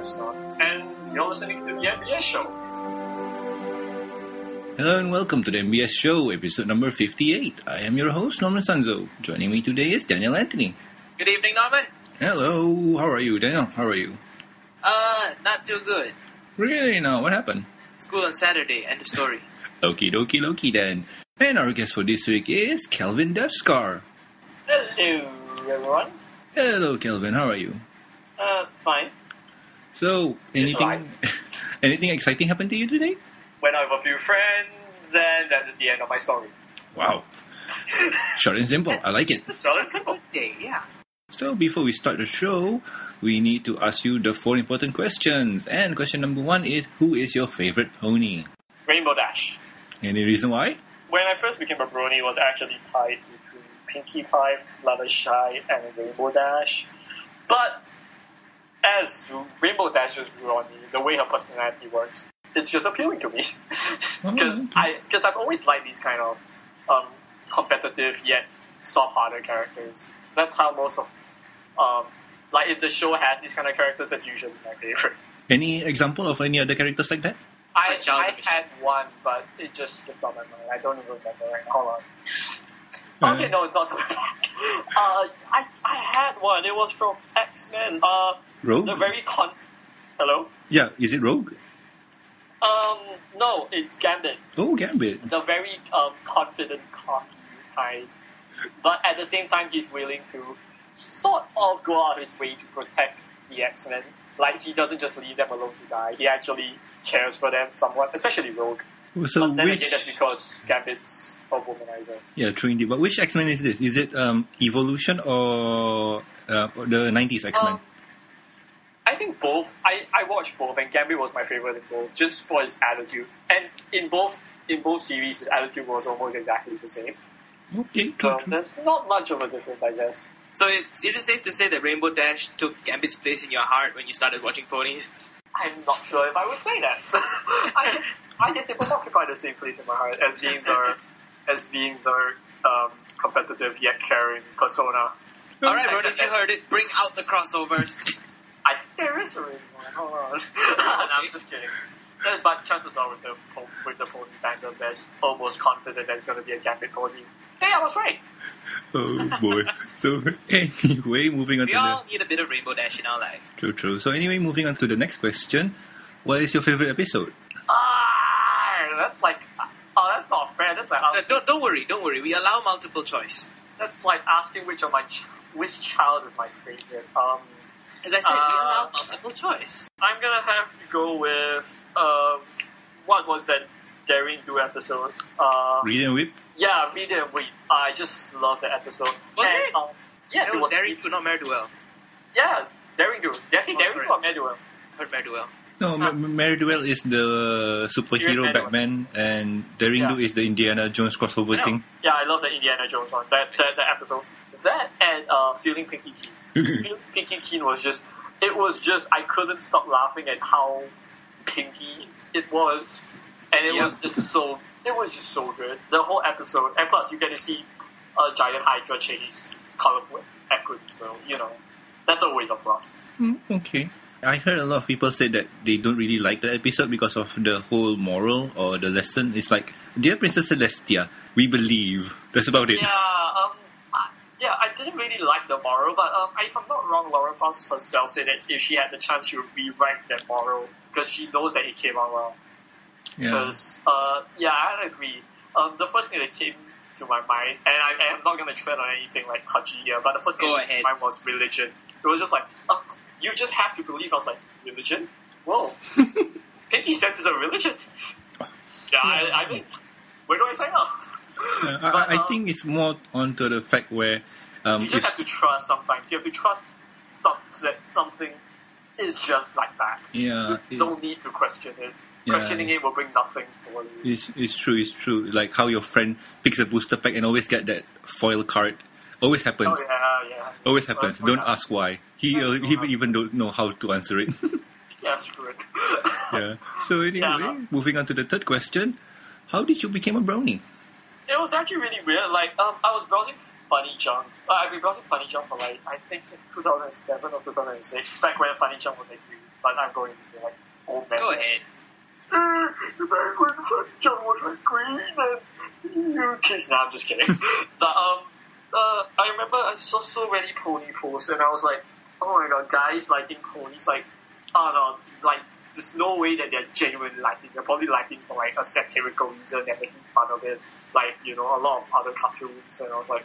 Aston, and you're listening to the MBS show. Hello and welcome to the MBS Show, episode number 58. I am your host, Norman Sanzo. Joining me today is Daniel Anthony. Good evening, Norman. Hello, how are you, Daniel? How are you? Uh, not too good. Really? No, what happened? School on Saturday, end of story. Okie dokie dokie then. And our guest for this week is Kelvin Deathscar. Hello, everyone. Hello, Kelvin. How are you? Uh, fine. So, anything, anything exciting happened to you today? Went out with a few friends, and that is the end of my story. Wow. Short and simple. I like it. So it's simple. Day, yeah. So, before we start the show, we need to ask you the four important questions. And question number one is Who is your favorite pony? Rainbow Dash. Any reason why? When I first became a brony, it was actually tied between Pinkie Pie, Fluttershy, and Rainbow Dash. But as Rainbow Dash just grew on me, the way her personality works, it's just appealing to me. Because okay. I, because I've always liked these kind of um, competitive yet soft-hearted characters. That's how most of, um, like if the show had these kind of characters, that's usually my favorite. Any example of any other characters like that? I, I had one, but it just slipped on my mind. I don't even remember right now. Hold on. Uh, Okay, no, it's not coming back. Uh, I, I had one. It was from X-Men. Uh, Rogue? the very con... Hello? Yeah, is it Rogue? Um, no, it's Gambit. Oh, Gambit. The very um, confident, cocky kind. But at the same time, he's willing to sort of go out of his way to protect the X-Men. Like, he doesn't just leave them alone to die. He actually cares for them somewhat, especially Rogue. So but then which? again, that's because Gambit's a womanizer. Yeah, true indeed. But which X Men is this? Is it um, Evolution or uh, the nineties X Men? Um, I think both. I, I watched both, and Gambit was my favorite in both, just for his attitude. And in both in both series, his attitude was almost exactly the same. okay, true, So there's not much of a difference, I guess. So, it's, is it safe to say that Rainbow Dash took Gambit's place in your heart when you started watching ponies? I'm not sure if I would say that. I, guess, I guess they both occupy the same place in my heart as being the as being the um, competitive yet caring persona. All right, I Brothers, you heard it. Bring out the crossovers. I think there is a reason. why. Hold on. no, I'm just kidding. Uh, But chances are with the with the pony banger, there's almost confident there's going to be a Gambit pony. Hey, I was right. Oh boy. so anyway, moving on We to all the need a bit of Rainbow Dash in our life. true, true. So anyway, moving on to the next question. What is your favorite episode? Ah, that's like, oh, that's not fair. That's like Uh, asking, don't, don't worry, don't worry. We allow multiple choice. that's like asking which of my ch- which child is my favorite. Um, As I said, we Uh, allow multiple choice. I'm gonna have to go with um, what was that Daring Do episode? Uh, Read and Whip. yeah, Read It and Weep. I just love that episode. Was and, it? Um, yes, That it was was. Daring to not Mare-Do-Well. Yeah, Daring Do. Did I say Oh, Daring. Do or Meduel? Heard Mare-Do-Well. No, Huh. M- Mary Duel is the superhero Batman, and Daring Yeah. Do is the Indiana Jones crossover thing. Yeah, I love the Indiana Jones one. That that, that episode. That and uh, Feeling Pinkie Keen. Pinkie Keen was just. It was just. I couldn't stop laughing at how pinky it was, and it Yeah. was just so. It was just so good. The whole episode, and plus you get to see a giant Hydra chase colorful Equid, so you know that's always a plus. Mm, okay. I heard a lot of people say that they don't really like the episode because of the whole moral or the lesson. It's like, Dear Princess Celestia, we believe. That's about it. Yeah, um, yeah, I didn't really like the moral, but um, if I'm not wrong, Lauren Faust herself said that if she had the chance, she would rewrite that moral because she knows that it came out well. Yeah. Because, uh, yeah, I agree. Um, the first thing that came to my mind, and I, I am not going to tread on anything like touchy here, but the first thing Go that came to ahead. mind was religion. It was just like, uh, you just have to believe. I was like, religion? Whoa. Pinkie Sense is a religion. Yeah, I, I mean, where do I sign up? Yeah, But, I, I think it's more onto the fact where um, You just have to trust sometimes. You have to trust some, that something is just like that. yeah, You it- don't need to question it. Yeah. Questioning it will bring nothing for you. it's, it's true, it's true. Like how your friend picks a booster pack and always get that foil card. Always happens. Oh yeah, yeah. Always happens. Don't ask why. He uh, he even don't know how to answer it. Yeah, screw it. yeah. So anyway, Yeah. moving on to the third question. How did you become a brony? It was actually really weird. Like, um, I was browsing Funny Junk. Uh, I've been browsing Funny Junk for like I think since 2007 or 2006. Back when Funny Junk was like new, but I'm going to be like old man. Go ahead. Uh, back when Funny Junk was like green and you kids. Nah, I'm just kidding. but um, uh, I remember I saw so many pony posts and I was like, oh my god, guys liking ponies like, oh no, like there's no way that they're genuinely liking. They're probably liking for like a satirical reason. They're making fun of it, like you know a lot of other cartoons. And I was like,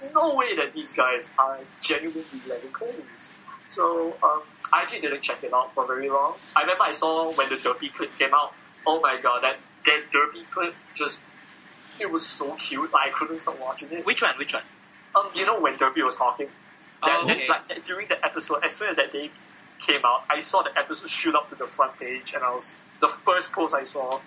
there's no way that these guys are genuinely liking ponies. So um, I actually didn't check it out for very long. I remember I saw when the Derpy clip came out. Oh my god, that that Derpy clip just it was so cute. Like, I couldn't stop watching it. Which one? Which one? Um, you know when Derpy was talking. That, Oh, okay. like, during the episode, as soon as that day came out, I saw the episode shoot up to the front page, and I was the first post I saw.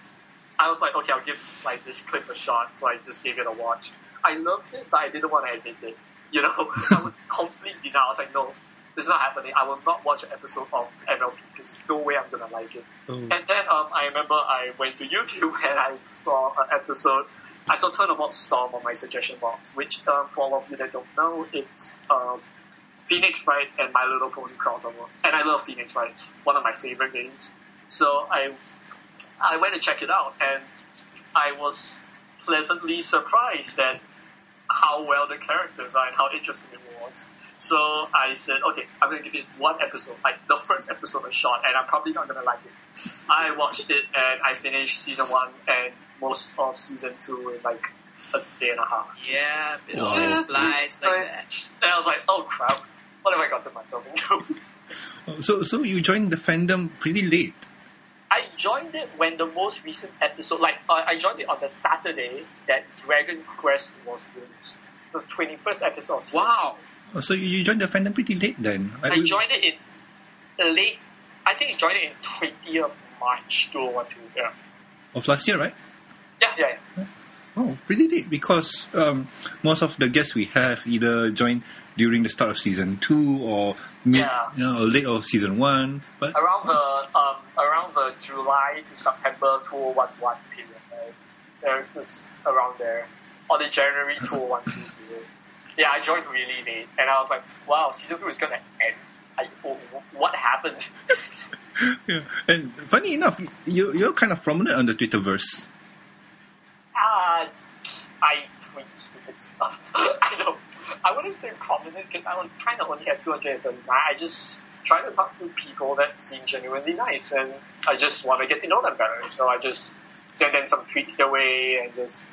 I was like, okay, I'll give like this clip a shot, so I just gave it a watch. I loved it, but I didn't want to admit it. You know, I was completely down. I was like, no, this is not happening. I will not watch an episode of MLP because there's no way I'm gonna like it. Oh. And then um, I remember I went to YouTube and I saw an episode. I saw Turnabout Storm on my suggestion box, which um, for all of you that don't know, it's um, Phoenix Wright and My Little Pony crossover. And I love Phoenix Wright. One of my favorite games. So I I went to check it out and I was pleasantly surprised at how well the characters are and how interesting it was. So I said, okay, I'm gonna give it one episode, like the first episode a shot, and I'm probably not gonna like it. I watched it and I finished season one and most of season two in like a day and a half. Yeah, it always flies like that. And I was like, oh crap, what have I gotten myself into? So, so you joined the fandom pretty late. I joined it when the most recent episode, like uh, I joined it on the Saturday that Dragon Quest was released, the 21st episode. Wow. Oh, So you joined the fandom pretty late then. I joined it in the late, I think I joined it in 20th March 2012. Yeah. of last year, right? Yeah, yeah, yeah. Oh, pretty late because um, most of the guests we have either joined during the start of season two or mid, Yeah. you know, or late of season one. But Around the, um, around the July to September 2011 period, right? There was around there. Or the January 2012 period. Yeah, I joined really late, and I was like, wow, season two is gonna end. I, oh, what happened? yeah. and funny enough, you you're kind of prominent on the Twitterverse. Ah, I tweet stupid stuff. I don't. I wouldn't say prominent because I kind of only have 239. I just try to talk to people that seem genuinely nice, and I just want to get to know them better. So I just send them some tweets their way, and just.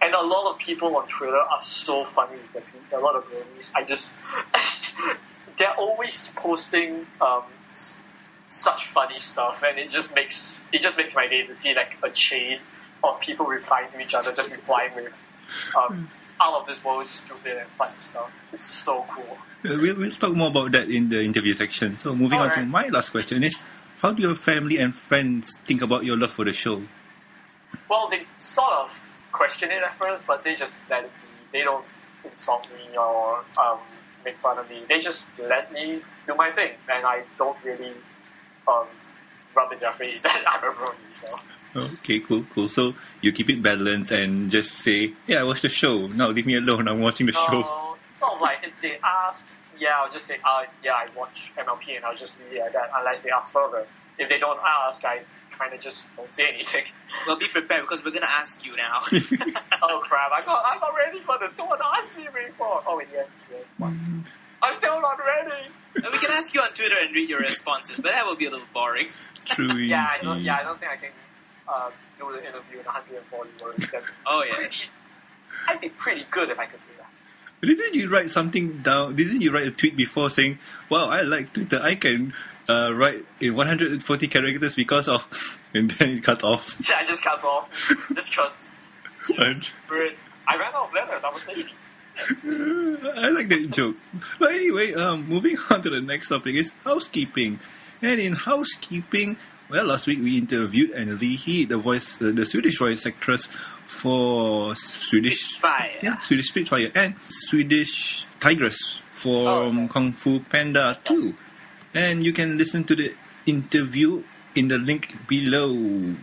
And a lot of people on Twitter are so funny with their tweets. A lot of girlies. I just. they're always posting um, such funny stuff, and it just makes it just makes my day to see like a chain of people replying to each other, just replying with um, out of this world stupid and fun stuff. It's so cool. Uh, We'll, we'll talk more about that in the interview section. So moving on to my last question is, how do your family and friends think about your love for the show? Well, they sort of question it at first, but they just let it be. They don't insult me or um, make fun of me. They just let me do my thing, and I don't really um, rub in their face that I'm a brony. So. Okay, cool, cool. So you keep it balanced and just say, "Yeah, I watched the show. Now leave me alone. I'm watching the show." Uh, sort of like if they ask, yeah, I'll just say, uh, yeah, I watch MLP and I'll just leave it at that unless they ask further. If they don't ask, I kind of just don't say anything. Well, be prepared because we're gonna ask you now. oh crap, I got, I'm not ready for this. No one asked me before. Oh yes, yes, once. I'm still not ready. We can ask you on Twitter and read your responses, but that will be a little boring. True. Yeah, I don't, yeah, I don't think I can uh, do the interview in 140 words. That'd Oh yeah. pretty- I'd be pretty good if I could do that. Didn't you write something down? Didn't you write a tweet before saying, "Wow, I like Twitter. I can uh, write in 140 characters because of," and then it cut off. Yeah, I just cut off just because. And- I ran out of letters. I was lazy. I like that joke. But anyway, um, moving on to the next topic is housekeeping. And in housekeeping, well, last week we interviewed Anneli He, the voice, uh, the Swedish voice actress for Swedish, Spitfire. yeah, Swedish Spitfire and Swedish Tigress from Oh, okay. Kung Fu Panda 2. And you can listen to the interview in the link below.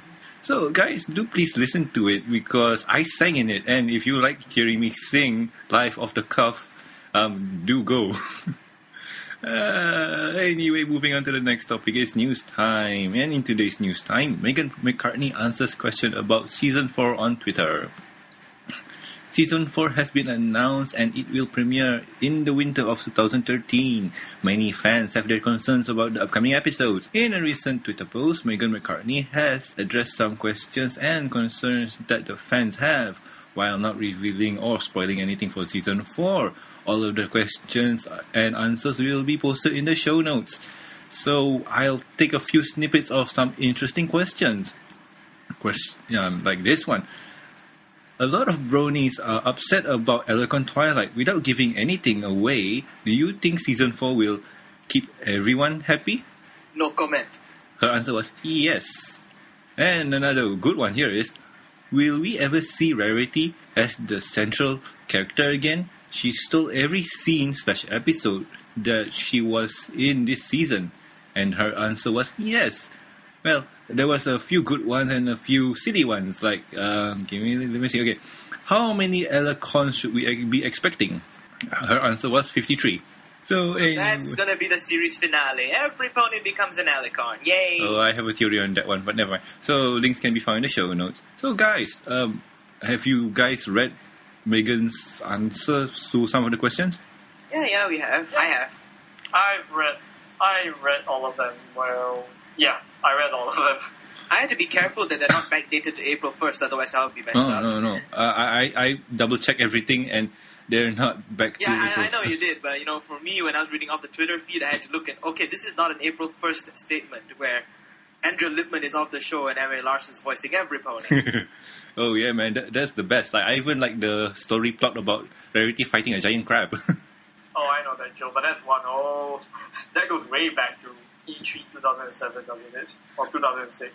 So, guys, do please listen to it because I sang in it, and if you like hearing me sing live off the cuff, um, do go. Uh, anyway, moving on to the next topic is news time. And in today's news time, Meghan McCarthy answers question about season 4 on Twitter. Season 4 has been announced and it will premiere in the winter of 2013. Many fans have their concerns about the upcoming episodes. In a recent Twitter post, Meghan McCarthy has addressed some questions and concerns that the fans have while not revealing or spoiling anything for season 4. All of the questions and answers will be posted in the show notes. So I'll take a few snippets of some interesting questions. Question um, like this one. A lot of bronies are upset about Alicorn Twilight without giving anything away. Do you think season 4 will keep everyone happy? No comment. Her answer was yes. And another good one here is Will we ever see Rarity as the central character again? She stole every scene slash episode that she was in this season. And her answer was yes. Well, there was a few good ones and a few silly ones. Like, um, give me, let me see. Okay, how many Alicorns should we be expecting? Her answer was fifty-three. So, So that's gonna be the series finale. Every pony becomes an alicorn. Yay! Oh, I have a theory on that one, but never mind. So links can be found in the show notes. So guys, um, have you guys read Meghan's answers to some of the questions? yeah, yeah, we have. I have. I've read, I read all of them. Well, yeah, I read all of them. I had to be careful that they're not backdated to April 1st, otherwise I would be messed No, up. no, no. Uh, I I I double check everything, and they're not back Yeah, to. I, I know you did, but you know, for me, when I was reading off the Twitter feed, I had to look at okay, this is not an April 1st statement where Andrea Libman is off the show and Emily Larson's voicing every pony. oh yeah, man, that, that's the best. Like I even like the story plot about Rarity fighting a giant crab. Oh, I know that joke, but that's one old. That goes way back to E E3 2007, doesn't it? Or 2006.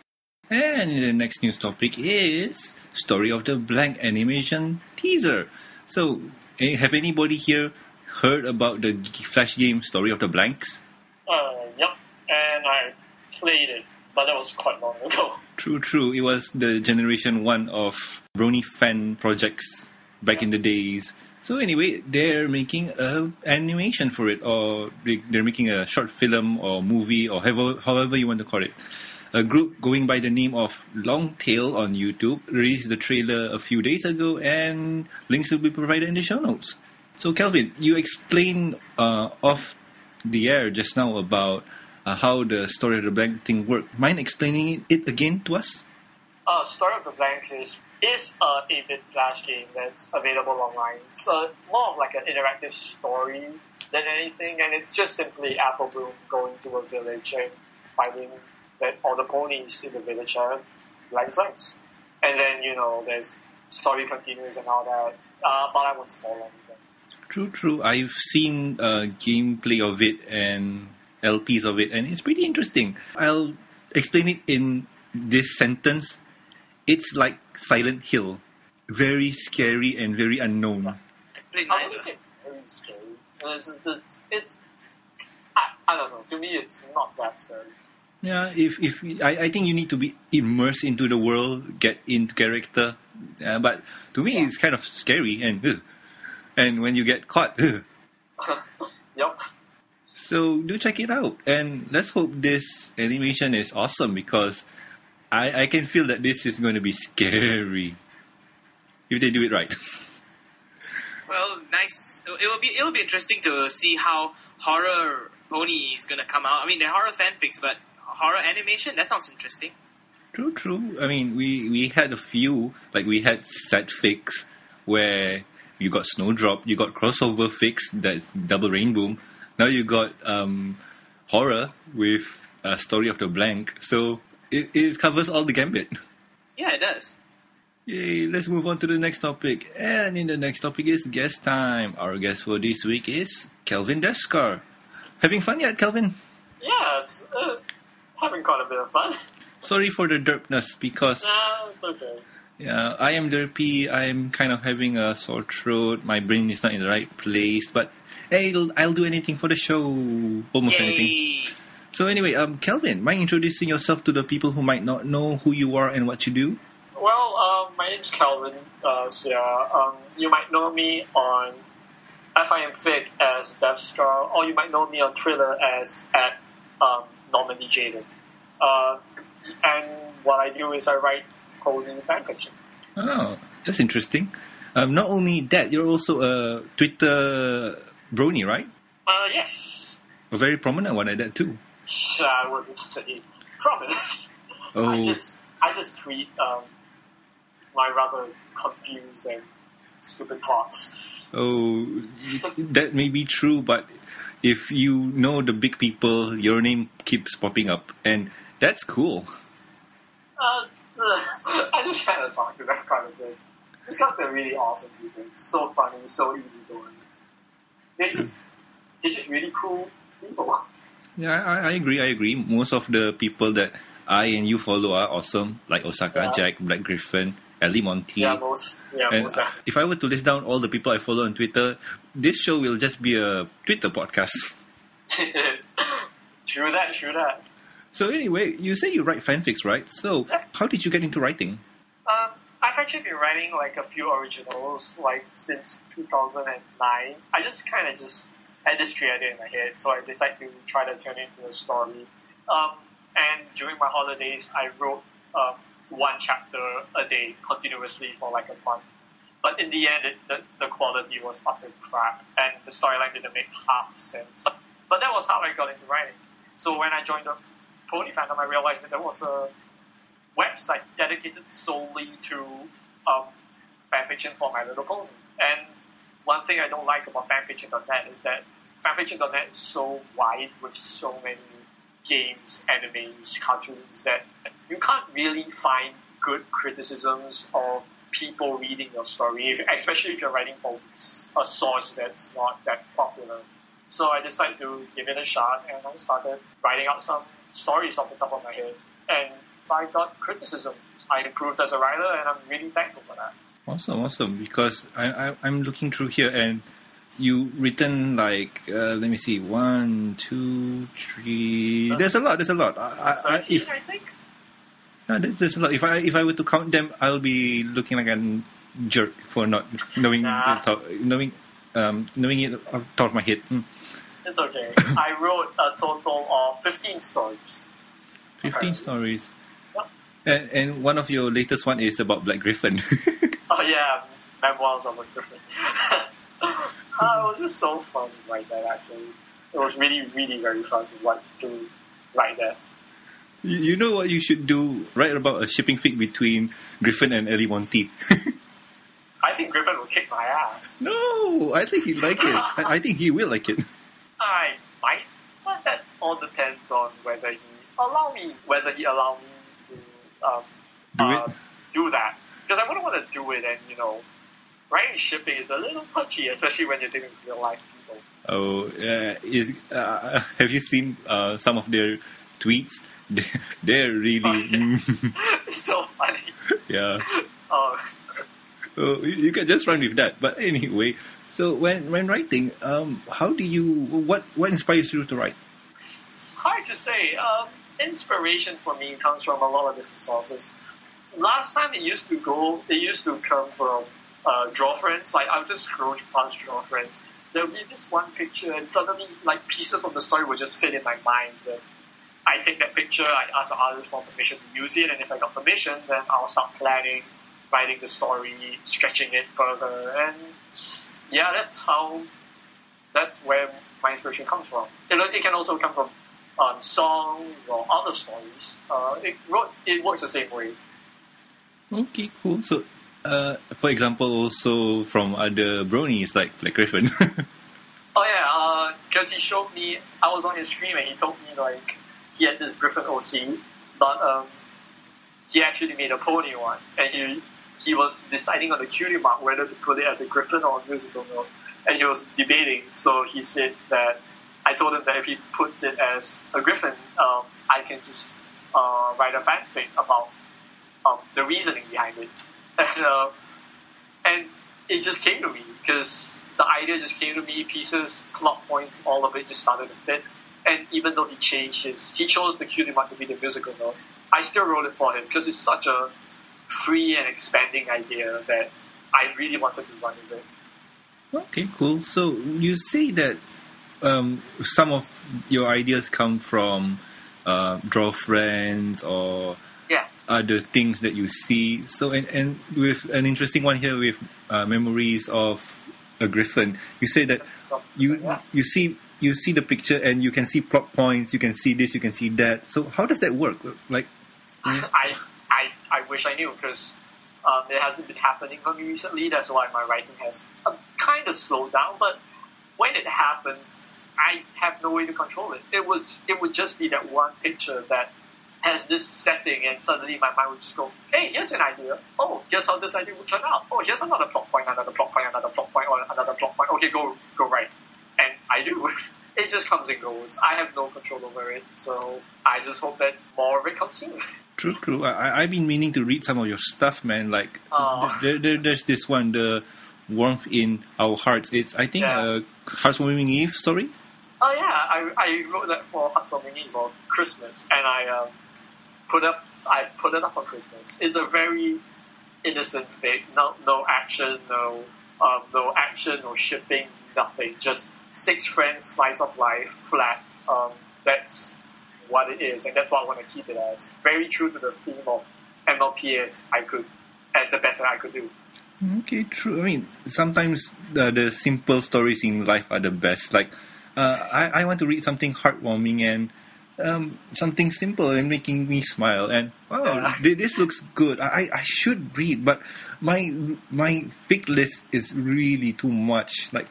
And the next news topic is Story of the Blank animation teaser. So, eh, have anybody here heard about the Flash game Story of the Blanks? Uh, yep. And I played it, but that was quite long ago. True, true. It was the generation one of Brony fan projects back in the days. So anyway, they're making a animation for it, or they- they're making a short film or movie, or however, however you want to call it. A group going by the name of Longtail on YouTube released the trailer a few days ago, and links will be provided in the show notes. So Kelvin, you explained uh, off the air just now about uh, how the story of the blank thing worked. Mind explaining it again to us? Uh, Story of the Blank is, is a 8-bit flash game that's available online. It's a, more of like an interactive story than anything, and it's just simply Apple Bloom going to a village and finding that all the ponies in the village have blank flanks. And then, you know, there's story continues and all that. Uh, but I won't spoil anything. True, true. I've seen uh, gameplay of it and LPs of it, and it's pretty interesting. I'll explain it in this sentence. It's like Silent Hill, very scary and very unknown. I played I neither. very scary. It's, it's, it's I, I don't know. To me, it's not that scary. Yeah, if if I, I think you need to be immersed into the world, get into character. Uh, but to me, it's kind of scary and ugh. and when you get caught. ugh. Yep. So do check it out, and let's hope this animation is awesome because I I can feel that this is going to be scary if they do it right. Well, nice. It will be it will be interesting to see how horror pony is gonna come out. I mean, they're horror fanfics, but horror animation that sounds interesting. True, true. I mean, we we had a few like we had set fix where you got Snowdrop, you got crossover fix that's double rainbow. Now you got um, horror with uh, story of the blank. So it, it covers all the gambit. Yeah, it does. Yay! Let's move on to the next topic. And in the next topic is guest time. Our guest for this week is Kelvin Deathscar. Having fun yet, Kelvin? Yeah, it's uh, having quite a bit of fun. Sorry for the derpness because nah, it's okay. Yeah, I am derpy. I'm kind of having a sore throat. My brain is not in the right place. But hey, I'll, I'll do anything for the show. Almost anything. So anyway, um, Kelvin, mind introducing yourself to the people who might not know who you are and what you do? Well, um, my name's Calvin. Uh, so yeah, um, you might know me on FIM as Deathscar, or you might know me on Twitter as at um, Normandy Jayden. Uh, and what I do is I write coding fanfiction. Oh, that's interesting. Um, not only that, you're also a Twitter brony, right? Uh, yes. A very prominent one at that too. I wouldn't say prominent. Oh, I just I just tweet um, my rather confused and stupid thoughts. oh, that may be true, but if you know the big people, your name keeps popping up, and that's cool. Uh, I just kind of talk to them quite a bit. Just because they're really awesome people. So funny, so easy going. They're just, they're just really cool people. Yeah, I, I agree. I agree. Most of the people that I and you follow are awesome, like Osaka Yeah. Jack, Black Griffin, Ellie Monty. Yeah, most, yeah, and most if I were to list down all the people I follow on Twitter, this show will just be a Twitter podcast. True that, true that. So anyway, you say you write fanfics, right? So how did you get into writing? Um, I've actually been writing like a few originals like since 2009. I just kind of just had this tree idea in my head, so I decided to try to turn it into a story. Um, and during my holidays, I wrote um, one chapter a day continuously for like a month. But in the end, it, the, the quality was utter crap, and the storyline didn't make half sense. But that was how I got into writing. So when I joined the Pony fandom, I realized that there was a website dedicated solely to um, fanfiction for My Little Pony. And one thing I don't like about fanfiction.net is that fanfiction.net is so wide with so many games, animes, cartoons that you can't really find good criticisms of people reading your story, if, especially if you're writing for a source that's not that popular. So I decided to give it a shot and I started writing out some stories off the top of my head. And I got criticism. I improved as a writer and I'm really thankful for that. Awesome, awesome. Because I, I I'm looking through here and you written like uh, let me see one, two, three. There's a lot. There's a lot. I, I, I, 13, if I think. no, there's, there's a lot. If I if I were to count them, I'll be looking like a jerk for not knowing Nah. the top, knowing um knowing it off the top of my head. Mm. It's okay. I wrote a total of 15 stories. Fifteen Okay. stories. Yep. And, and one of your latest one is about Black Griffin. Oh yeah, memoirs of a Griffin. oh, it was just so fun to write that actually. It was really, really very fun to write, to write that. you you know what you should do? Write about a shipping fic between Griffin and Ellie Monty. I think Griffin will kick my ass. no, I think he'd like it. I, I think he will like it. I might, but that all depends on whether he allow me, whether he allow me to um, Do uh, it? do that. Because I wouldn't want to do it, and you know, writing shipping is a little touchy, especially when you're dealing with real life people. Oh, uh, is uh, have you seen uh, some of their tweets? They- They're really, so funny. yeah. Oh, Oh, you you can just run with that. But anyway, so when when writing, um, how do you what what inspires you to write? it's hard to say. Um, inspiration for me comes from a lot of different sources. Last time it used to go, it used to come from uh, draw friends. Like I'll just scroll past draw friends. There'll be this one picture, and suddenly like pieces of the story will just fit in my mind. And I take that picture, I ask the artist for permission to use it, and if I got permission, then I'll start planning, writing the story, stretching it further, and yeah, that's how that's where my inspiration comes from. Know, it can also come from um, songs or other stories. Uh, it, wrote, it works the same way. Okay, cool. So, uh, for example, also from other bronies like like Griffin. Oh yeah, because he showed me. I was on his stream and he told me like he had this Griffin OC, but um, he actually made a pony one, and he he was deciding on the cutie mark whether to put it as a Griffin or a musical note, and he was debating. So he said that I told him that if he puts it as a Griffin, um, I can just uh, write a fanfic about um, the reasoning behind it, and uh, and it just came to me because the idea just came to me. Pieces, plot points, all of it just started to fit. And even though he changed his, he chose the cutie mark to be the musical note, I still wrote it for him because it's such a free and expanding idea that I really wanted to run with it. Okay, cool. So you say that um, some of your ideas come from uh, draw friends or Yeah. other things that you see. So and, and with an interesting one here with uh, memories of a griffin, you say that you yeah. you see you see the picture and you can see plot points, you can see this, you can see that. So how does that work? Like I, I, wish I knew because um, it hasn't been happening for me recently. That's why my writing has um, kind of slowed down. But when it happens, I have no way to control it. It was it would just be that one picture that has this setting, and suddenly my mind would just go, "Hey, here's an idea. Oh, here's how this idea would turn out. Oh, here's another plot point, another plot point, another plot point, or another plot point. Okay, go go right." And I do. It just comes and goes. I have no control over it, so I just hope that more of it comes soon. True, true. I, I've been meaning to read some of your stuff, man. Like, Aw. there, there, there's this one, the warmth in our hearts. It's, I think, Yeah. uh, Hearth's Warming Eve Sorry. Oh yeah, I, I wrote that for Hearth's Warming Eve for Christmas, and I um, put up I put it up on Christmas. It's a very innocent thing. No no action, no um, no action, no shipping, nothing. Just six friends, slice of life, flat. Um, that's what it is, and that's what I want to keep it as. Very true to the theme of MLP as I could, as the best that I could do. Okay, true. I mean, sometimes the, the simple stories in life are the best. Like, uh, I, I want to read something heartwarming and um, something simple and making me smile. And wow, Yeah. thi- this looks good. I, I should read, but my my pick list is really too much. Like,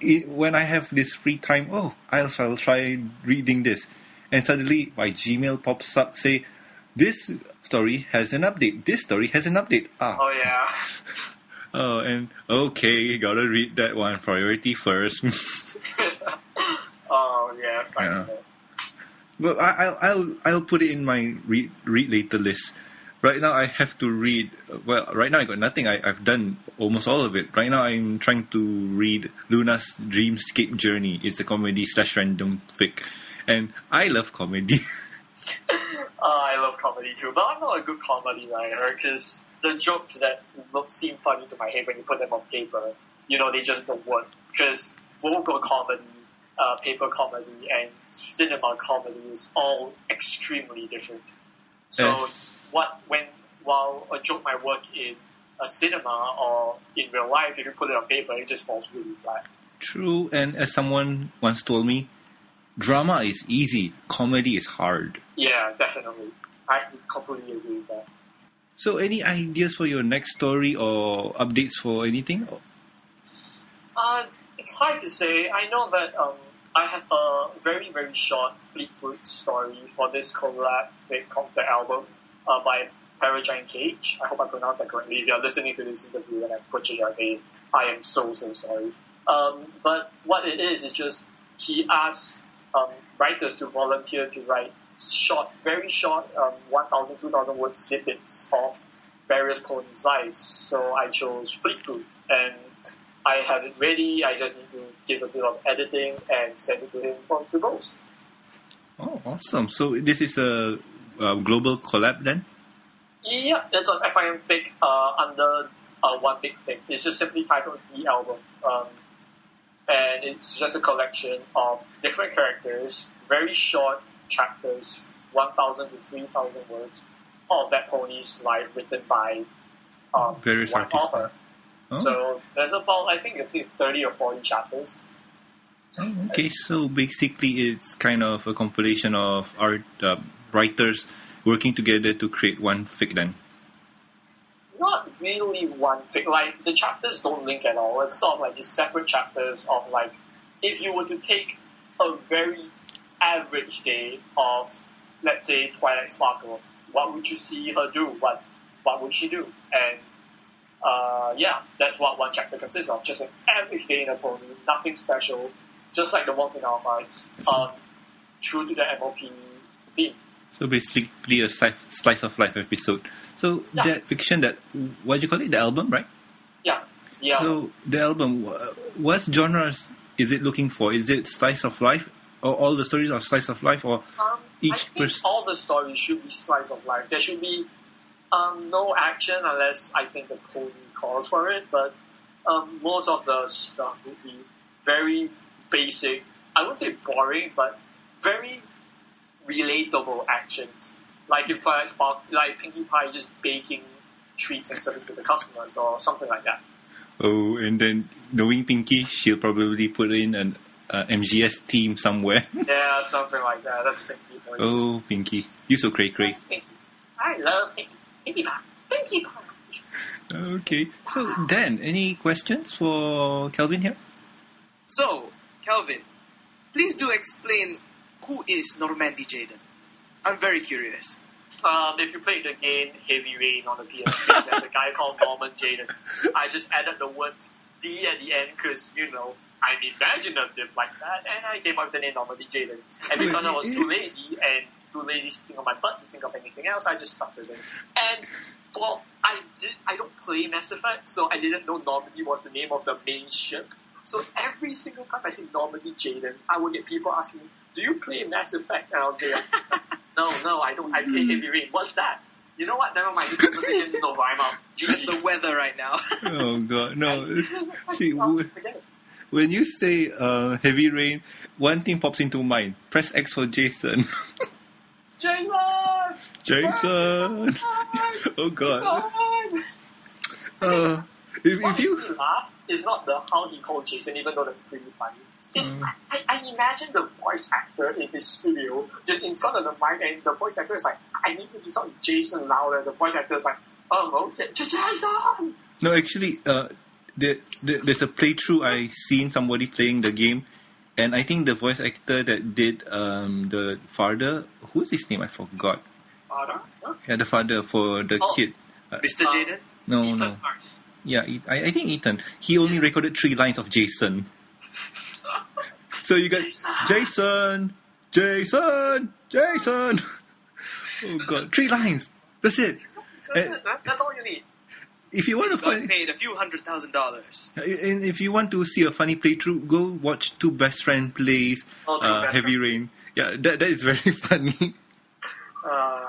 it, when I have this free time, oh, I'll, I'll try reading this, and suddenly my Gmail pops up say, this story has an update. This story has an update. Ah, Oh yeah. Oh, and okay, gotta read that one. Priority first. oh yeah. Fine. Yeah. but I, I'll I'll I'll put it in my read read later list. Right now, I have to read. Well, right now I got nothing. I, I've done almost all of it. Right now, I'm trying to read Luna's Dreamscape Journey. It's a comedy slash random fic, and I love comedy. Uh, I love comedy too, but I'm not a good comedy writer because the jokes that look seem funny to my head when you put them on paper, you know, they just don't work. Because vocal comedy, uh, paper comedy, and cinema comedy is all extremely different. So, Yes. what when while a joke might work in a cinema or in real life, if you put it on paper, it just falls really flat. True, and as someone once told me, drama is easy, comedy is hard. Yeah, definitely. I completely agree with that. So, any ideas for your next story or updates for anything? Uh, it's hard to say. I know that um, I have a very, very short Fleetwood story for this collab The Album uh, by Paragiant Cage. I hope I pronounced that correctly. If you're listening to this interview and I butcher your name, I am so, so sorry. Um, but what it is, is just he asks um, writers to volunteer to write short, very short, um, 1,000, 2,000 word snippets of various ponies' lives. So I chose Fleetwood and I have it ready. I just need to give a bit of editing and send it to him for to post. Oh, awesome! So this is a, a global collab then. Yeah, it's on FIM Big uh, under uh, one big thing. It's just simply titled The Album. Um, and it's just a collection of different characters, very short chapters, 1,000 to 3,000 words, of that pony's life written by um, Various one artists. author. Oh, So there's about, I think, at least 30 or 40 chapters. oh, okay. So basically, it's kind of a compilation of art uh, writers working together to create one fic. Then. Not really one thing. Like the chapters don't link at all. It's sort of like just separate chapters of like if you were to take a very average day of let's say Twilight Sparkle, what would you see her do? What what would she do? And uh, yeah, that's what one chapter consists of. Just an average day in a pony, nothing special, just like the one in our hearts. Um, true to the MOP theme. So basically, a slice of life episode. So Yeah. that fiction, that what do you call it? The album, right? Yeah. Yeah. So the album, wha- what genres is it looking for? Is it slice of life, or all the stories are slice of life, or Um, Each think all the stories should be slice of life. There should be um, no action unless I think the pony calls for it. But um, most of the stuff would be very basic. I wouldn't say boring, but very relatable actions. Like if like, Spark, like Pinkie Pie just baking treats and serving to the customers or something like that. oh, and then knowing Pinkie, she'll probably put in an uh, MGS team somewhere. Yeah, something like that. That's Pinkie for oh, Pinkie, you so cray cray. Pinkie. I love Pinkie. Pinkie Pie. Pinkie Pie. Okay, so Dan, any questions for Kelvin here? So, Kelvin, please do explain who is Normandy Jayden. I'm very curious. Um, if you played the game Heavy Rain on the PS3, there's a guy called Norman Jayden. I just added the words D at the end because, you know, I'm imaginative like that, and I came up with the name Normandy Jayden. And because I was too lazy and too lazy sitting on my butt to think of anything else, I just stuck with it. And well, I did, I don't play Mass Effect, so I didn't know Normandy was the name of the main ship. So every single time I say Normandy Jayden, I would get people asking me, "Do you play Mass Effect?" And I'll be like, "No, no, I don't. I play Heavy Rain. What's that?" You know what? Never mind. This conversation is over. I'm out. That's GG. the weather right now. Oh God, no. See, w- when you say uh, heavy rain, one thing pops into mind. Press X for Jason. Jason! Jason. Oh God. Uh, if, if you makes me laugh is not the how he called Jason, even though that's pretty funny. It's, Mm. I, I imagine the voice actor in his studio just in front of the mic, and the voice actor is like, "I need you to sound Jason louder." The voice actor is like, "Oh, okay, Jason." no, actually, uh, there, there, there's a playthrough I seen somebody playing the game, and I think the voice actor that did um, the father, who's his name? I forgot. Father? Huh? Yeah, the father for the Oh. kid. Mr. Uh, Jayden? No, Ethan no. Hurst. Yeah, I think Ethan. He only recorded three lines of Jason. So you got Jason, Jason, Jason. Oh god, three lines. That's it. That's, Eh. it. That- that's all you need. If you want to Got find, paid a few hundred thousand dollars. and if you want to see a funny playthrough, go watch Two Best Friend Plays Oh, Two uh, Best Heavy Friend. Rain. Yeah, that that is very funny. Uh,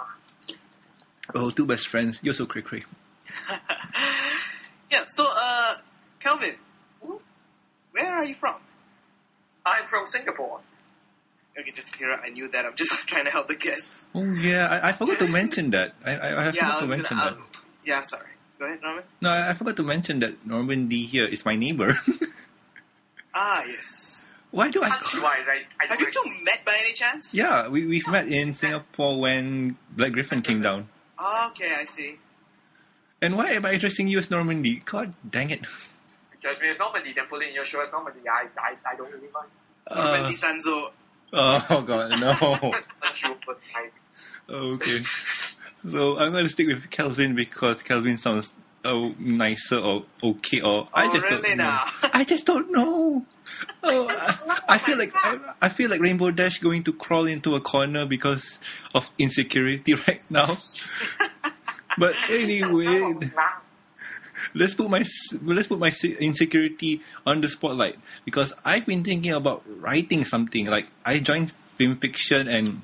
Oh, Two Best Friends. You're so cray cray. Yeah, so, uh, Calvin, where are you from? I'm from Singapore. Okay, just clear up. I knew that. I'm just trying to help the guests. Oh yeah, I, I forgot to mention that. I I, I yeah, forgot I to mention gonna, that. um, yeah, sorry. Go ahead, Norman. No, I, I forgot to mention that Norman D here is my neighbor. Ah, yes. Why do I? Country Call... wise, I, I Have you two met by any chance? Yeah, we we've met in Singapore when Black Griffin came down. Ah, okay, I see. And why am I addressing you as Normandy? God dang it! Just me as Normandy, then put it in your show as Normandy. I, I, I don't really mind. Uh, Di Sanzo. oh god, no. Okay, so I'm gonna stick with Calvin because Calvin sounds oh nicer or okay or I oh, just really don't know. I just don't know. Oh, I, I feel like I, I feel like Rainbow Dash going to crawl into a corner because of insecurity right now. But anyway, let's put my let's put my insecurity on the spotlight because I've been thinking about writing something. Like I joined FimFiction and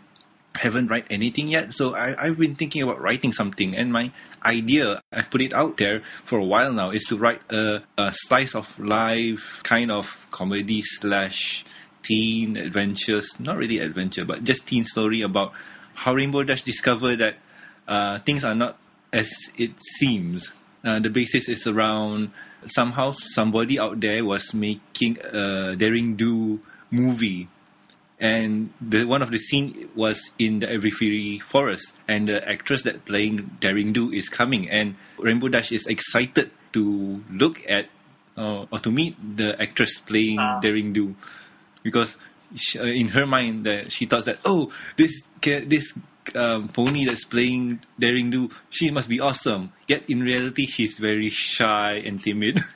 haven't write anything yet, so I, I've been thinking about writing something. And my idea, I've put it out there for a while now, is to write a, a slice of life kind of comedy slash teen adventures. Not really adventure, but just teen story about how Rainbow Dash discovered that uh, things are not as it seems. Uh, the basis is around somehow somebody out there was making a daring do movie. And the one of the scene was in the Everfree Forest, and the actress that playing Daring Do is coming, and Rainbow Dash is excited to look at uh, or to meet the actress playing Ah. Daring Do, because she, uh, in her mind that she thought that oh this this um, pony that's playing Daring Do she must be awesome, yet in reality she's very shy and timid.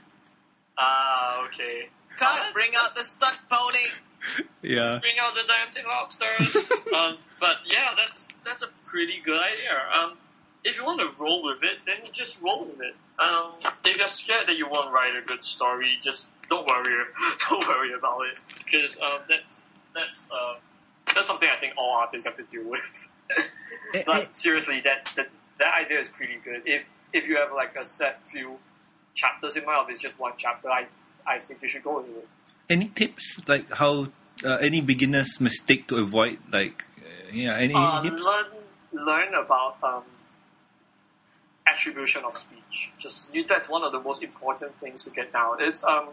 Ah, okay. Cut! Bring out the stuck pony! yeah. Bring out the dancing lobsters. um, but yeah, that's that's a pretty good idea. Um, if you want to roll with it, then just roll with it. Um, if you're scared that you won't write a good story, just don't worry. Don't worry about it, because um, that's that's uh, that's something I think all artists have to deal with. But seriously, that, that that idea is pretty good. If if you have like a set few chapters in mind, or it's just one chapter, I I think you should go with it. any tips like how uh, any beginner's mistake to avoid? Like, uh, yeah, any, Uh, any tips? learn learn about um, attribution of speech. Just you, that's one of the most important things to get down. It's um,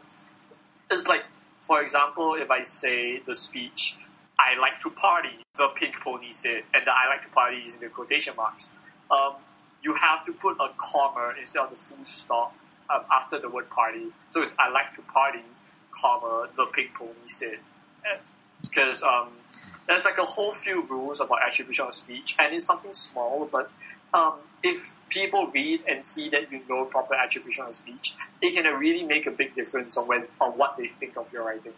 it's like for example, if I say the speech, I like to party, the pink pony said, and the I like to party is in the quotation marks. Um, you have to put a comma instead of the full stop um, after the word party. So it's I like to party, comma the pink pony said, because um, there's like a whole few rules about attribution of speech, and it's something small, but um, if people read and see that you know proper attribution of speech, it can really make a big difference on when on what they think of your writing.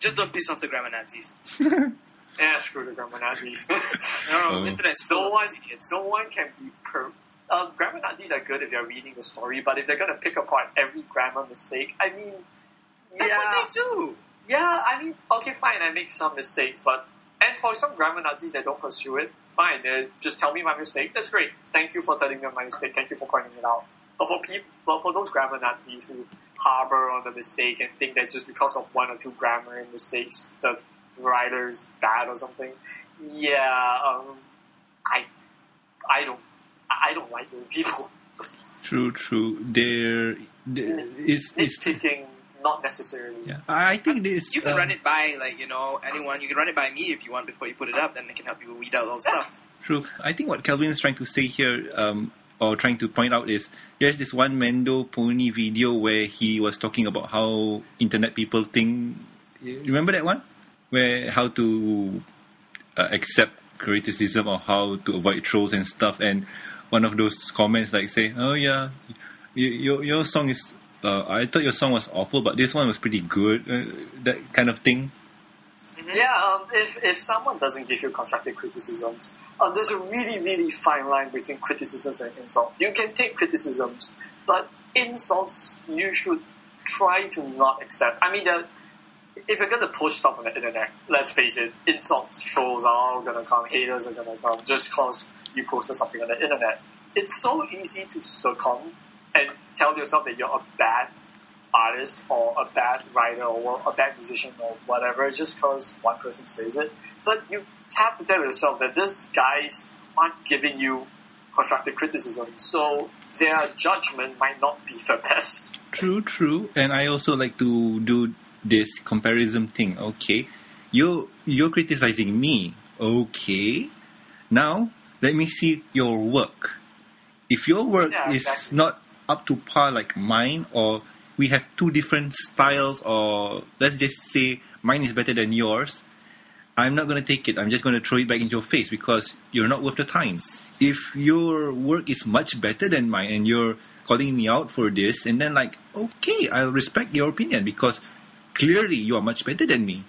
Just don't piss off the grammar Nazis. Yeah, screw the grammar Nazis. No, no, Oh. internet's full no one, these idiots. no one can be per. Um, grammar Nazis are good if you're reading the story, but if they're gonna pick apart every grammar mistake, I mean, That's yeah, what they do. yeah, I mean, okay, fine, I make some mistakes, but and for some grammar Nazis that don't pursue it, fine, uh, just tell me my mistake. That's great. Thank you for telling me my mistake. Thank you for pointing it out. But for people, but for those grammar Nazis who harbor on the mistake and think that just because of one or two grammar mistakes, the writer's bad or something, yeah, um, I, I don't, I don't like those people. True, true. There, there is is Nitpicking, not necessarily. yeah. I think this. You can uh, run it by like you know anyone. You can run it by me if you want before you put it up. Then I can help you weed out all the stuff. True. I think what Calvin is trying to say here, um, or trying to point out is there's this one MandoPony video where he was talking about how internet people think. Remember that one, where how to uh, accept criticism or how to avoid trolls and stuff. And one of those comments like say, "Oh yeah, your your song is." Uh, I thought your song was awful, but this one was pretty good. Uh, that kind of thing. Yeah, um, if, if someone doesn't give you constructive criticisms, uh, there's a really, really fine line between criticisms and insults. You can take criticisms, but insults you should try to not accept. I mean, the, if you're going to push stuff on the internet, let's face it, insults, trolls are all going to come, haters are going to come just because you posted something on the internet. It's so easy to succumb and tell yourself that you're a bad artist or a bad writer or a bad musician or whatever just because one person says it. But you have to tell yourself that these guys aren't giving you constructive criticism, so their judgment might not be the best. True, true. And I also like to do this comparison thing. Okay, you you're criticizing me. Okay, now let me see your work. If your work Yeah, is exactly. not up to par like mine, or we have two different styles, or let's just say mine is better than yours, I'm not going to take it. I'm just going to throw it back into your face because you're not worth the time. If your work is much better than mine and you're calling me out for this, and then like, okay, I'll respect your opinion because clearly you are much better than me.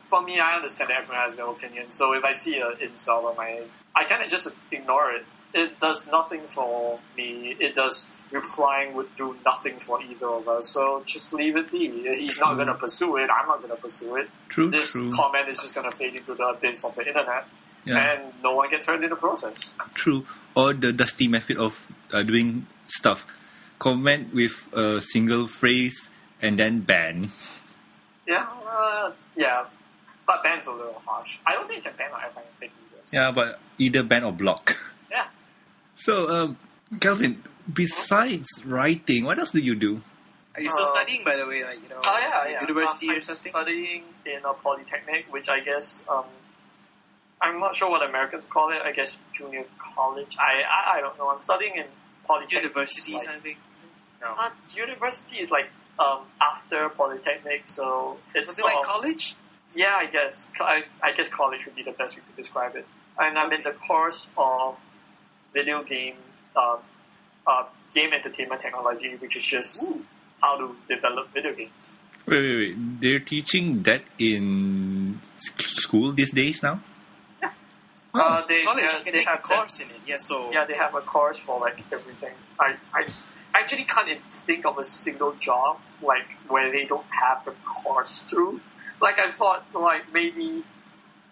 For me, I understand everyone has their opinion, so if I see an insult on my, I kind of just ignore it. It does nothing for me. It does replying would do nothing for either of us. So just leave it be. He's not going to pursue it. I'm not going to pursue it. True, this true, comment is just going to fade into the abyss of the internet, yeah, and no one gets hurt in the process. true. Or the dusty method of uh, doing stuff. Comment with a single phrase and then ban. Yeah, uh, yeah. But ban's a little harsh. I don't think you can ban taking this. Yeah, but either ban or block. Yeah. So, um, Calvin, besides writing, what else do you do? Are you still Uh, studying, by the way? Like you know, Oh yeah, yeah. university Um, or I'm something? Studying in a polytechnic, which I guess um, I'm not sure what Americans call it. I guess junior college. I I, I don't know. I'm studying in polytechnic. University Like, something? No. uh, university is like um, after polytechnic, so it's Something like of- college? Yeah, I guess. I, I guess college would be the best way to describe it. And I'm in the course of video game, um, uh, game entertainment technology, which is just how to develop video games. Wait, wait, wait. They're teaching that in school these days now? Uh, they, college, uh, can they take the have course in it. Yeah, so Yeah, they have a course for like everything. I, I actually can't think of a single job like where they don't have the course through. like I thought, like maybe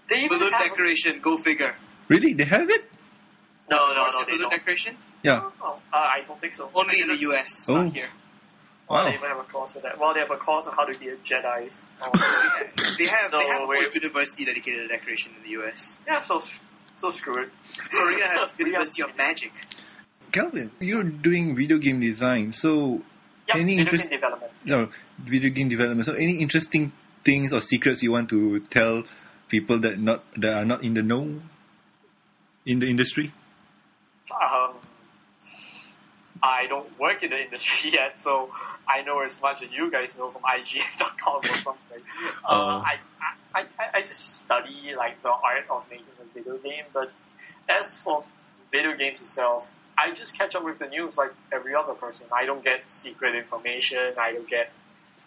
they even Balloon have a- decoration, go figure. Really, they have it? No, no, What's no, the they don't. decoration? Yeah. Oh, uh, I don't think so. Only in the US, Oh. not here. Well, Wow. they even have a course for that. Well, they have a course on how to be a Jedi. Oh, They have So they have a whole university dedicated to decoration in the US. yeah, so so screwed. Korea has We University of Magic. Calvin, you're doing video game design, so Yeah, Any video interest- development. no video game development. So any interesting things or secrets you want to tell people that not that are not in the know in the industry? Um, I don't work in the industry yet, so I know as much as you guys know from IGN.com or something. Uh, I, I, I, I just study like the art of making a video game, but as for video games itself, I just catch up with the news like every other person. I don't get secret information. I don't get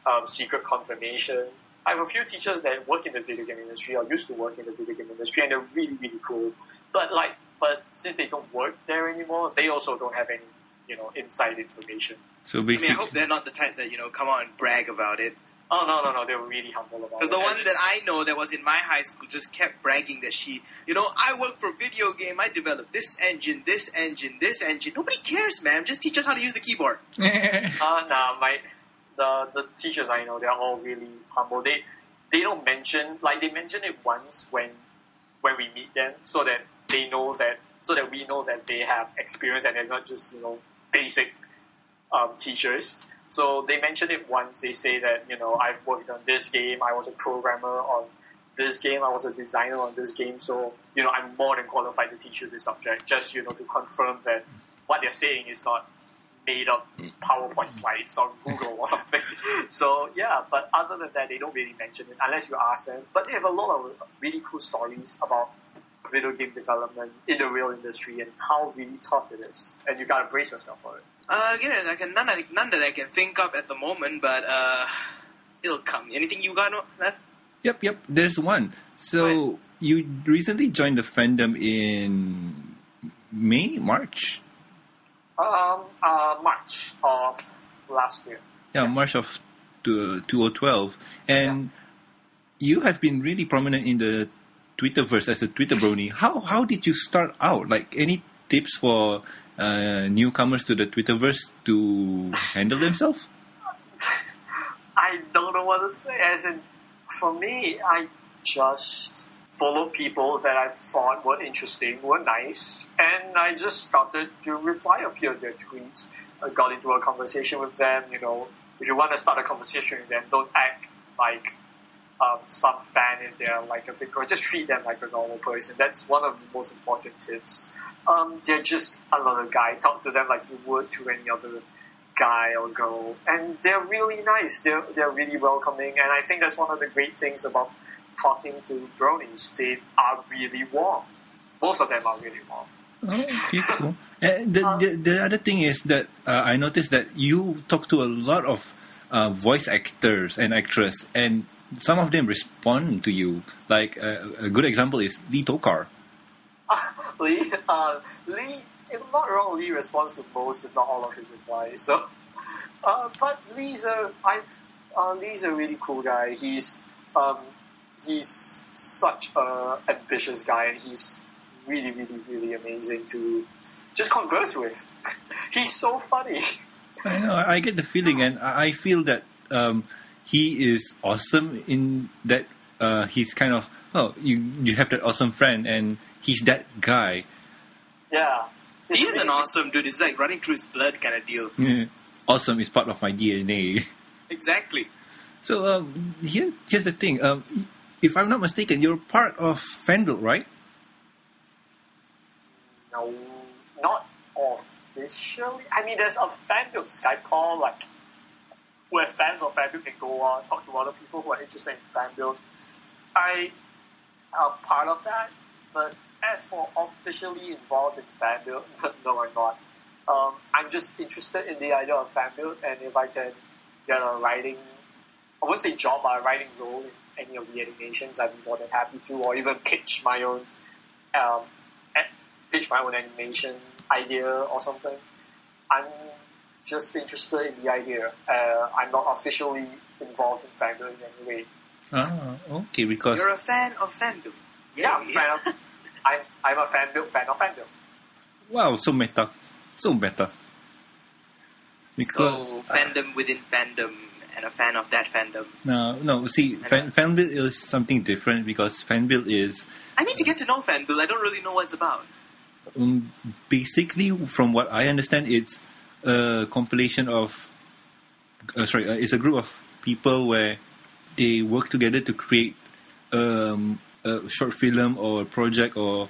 um, secret confirmation. I have a few teachers that work in the video game industry or used to work in the video game industry, and they're really, really cool. But like, but since they don't work there anymore, they also don't have any, you know, inside information. So basically, I mean, I hope they're not the type that you know come out and brag about it. Oh no, no, no, they were really humble about it. Because the And one just- that I know that was in my high school just kept bragging that she, you know, I work for a video game. I developed this engine, this engine, this engine. Nobody cares, man. Just teach us how to use the keyboard. Uh, nah, my the the teachers I know they're all really humble. They they don't mention like they mention it once when when we meet them, so that they know that so that we know that they have experience and they're not just you know basic um, teachers. So they mention it once. They say that you know I've worked on this game. I was a programmer on this game. I was a designer on this game. So you know I'm more than qualified to teach you this subject. Just you know to confirm that what they're saying is not made up PowerPoint slides on Google or something. So yeah, but other than that, they don't really mention it unless you ask them. But they have a lot of really cool stories about video game development in the real industry and how really tough it is, and you gotta brace yourself for it. Uh, yes, I can none, I- none that I can think of at the moment, but uh, it'll come. Anything you got no, left? Yep, yep. There's one. So you recently joined the fandom in May, March. Um, uh, March of last year. Yeah, March of two- 2012, and you have been really prominent in the Twitterverse as a Twitter brony. How how did you start out? Like any tips for uh, newcomers to the Twitterverse to handle themselves? I don't know what to say. As in, for me, I just follow people that I thought were interesting, were nice, and I just started to reply a few of their tweets. I got into a conversation with them. You know, if you want to start a conversation with them, don't act like um, some fan in there, like a big girl. Just treat them like a normal person. That's one of the most important tips. Um, they're just another guy. Talk to them like you would to any other guy or girl, and they're really nice. They're they're really welcoming, and I think that's one of the great things about talking to bronies. They are really warm. Most of them are really warm. Oh, okay, cool. And the, the the other thing is that uh, I noticed that you talk to a lot of uh, voice actors and actresses, and some of them respond to you. Like uh, a good example is Lee Tockar. Lee, uh, Lee, if I'm not wrong, Lee responds to most, if not all, of his replies. So, uh, but Lee's a, I, uh, Lee's a really cool guy. He's, um, he's such a ambitious guy, and he's really, really, really amazing to just converse with. he's so funny. I know. I get the feeling, and I I feel that um, he is awesome in that uh, he's kind of oh you you have that awesome friend, and he's that guy. Yeah. He is an awesome dude. It's like running through his blood kind of deal. awesome is part of my DNA. Exactly. So um, here's here's the thing. Um, if I'm not mistaken, you're part of Fanbuild, right? No, not officially. I mean, there's a FanBuild Skype call, like, where fans of FanBuild can go on, talk to other people who are interested in fan-build. I am part of that, but as for officially involved in fan-build, no, I'm not. Um, I'm just interested in the idea of fan-build, and if I can get a writing, I wouldn't say job, but a writing role in any of the animations, I'd be more than happy to, or even pitch my own um, pitch my own animation idea or something. I'm just interested in the idea. Uh, I'm not officially involved in fandom in any way. Ah, okay, because You're a fan of fandom. Yeah, I'm a fan of, I'm, I'm a fan build fan of fandom. wow, so meta, so meta. so fandom within fandom and a fan of that fandom. no, no. See, fan, fan is something different because fan build is I need to get to know fanbuild. I don't really know what it's about. um, basically, from what I understand, it's a compilation of. Uh, sorry, uh, it's a group of people where they work together to create um, a short film or a project or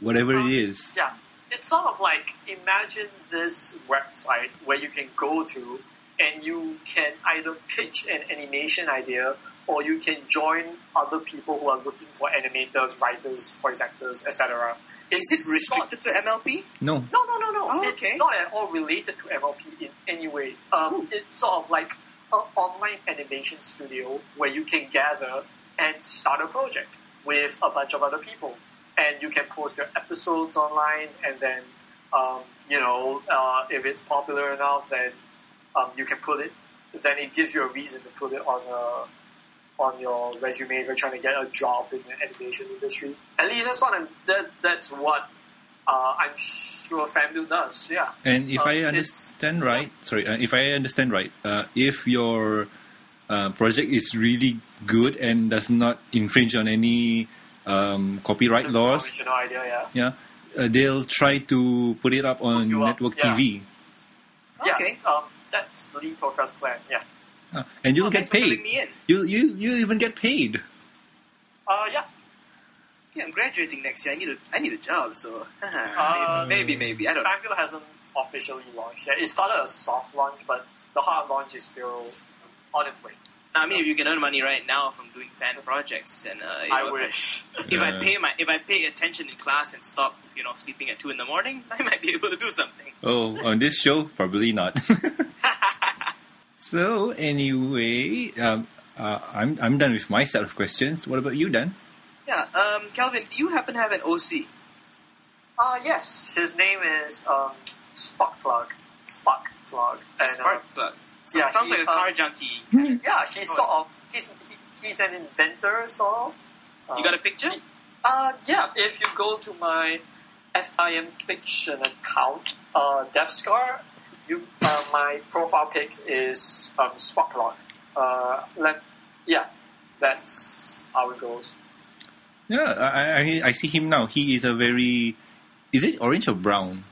whatever it is. Yeah, it's sort of like imagine this website where you can go to and you can either pitch an animation idea or you can join other people who are looking for animators, writers, voice actors, etc. Is it restricted to MLP? No, No, no, no, no. Oh, it's okay. not at all related to MLP in any way. Um, it's sort of like an online animation studio where you can gather and start a project with a bunch of other people. And you can post your episodes online, and then, um, you know, uh, if it's popular enough, then um, you can put it. Then it gives you a reason to put it on a on your resume if you're trying to get a job in the animation industry. At least that's what I'm. That, that's what uh, I'm sure FanBuild does. Yeah. And if Um, I understand right, sorry, uh, if I understand right, uh, if your uh, project is really good and does not infringe on any um, copyright The laws, Original idea. Yeah. yeah, uh, they'll try to put it up on Hook you up, network yeah. TV, Okay. Yeah. Um, that's Lee Tockar's plan. Yeah. Uh, and you'll Oh, get paid. me in. You you you even get paid. Uh, yeah. Yeah, I'm graduating next year. I need a I need a job, so Uh, maybe, maybe maybe I don't know. FanBuild hasn't officially launched yet. It started a soft launch, but the hard launch is still on its way. I mean, if you can earn money right now from doing fan projects, and uh, I know, if wish. If I pay my if I pay attention in class and stop, you know, sleeping at two in the morning, I might be able to do something. Oh, on this show, probably not. So anyway, um, uh, I'm I'm done with my set of questions. What about you, Dan? yeah, um, Calvin, do you happen to have an OC? Uh, yes. His name is um, Sparkplug. Sparkplug. And, uh, Spark plug. So, yeah, sounds like he's, a car uh, junkie. yeah, he's sort of he's he, he's an inventor, sort of. You got a picture? Uh, yeah, if you go to my FIM Fiction account, uh, Deathscar, you, uh, my profile pic is um. Uh, let, yeah, that's how it goes. Yeah, I, I I see him now. He is a very, is it orange or brown?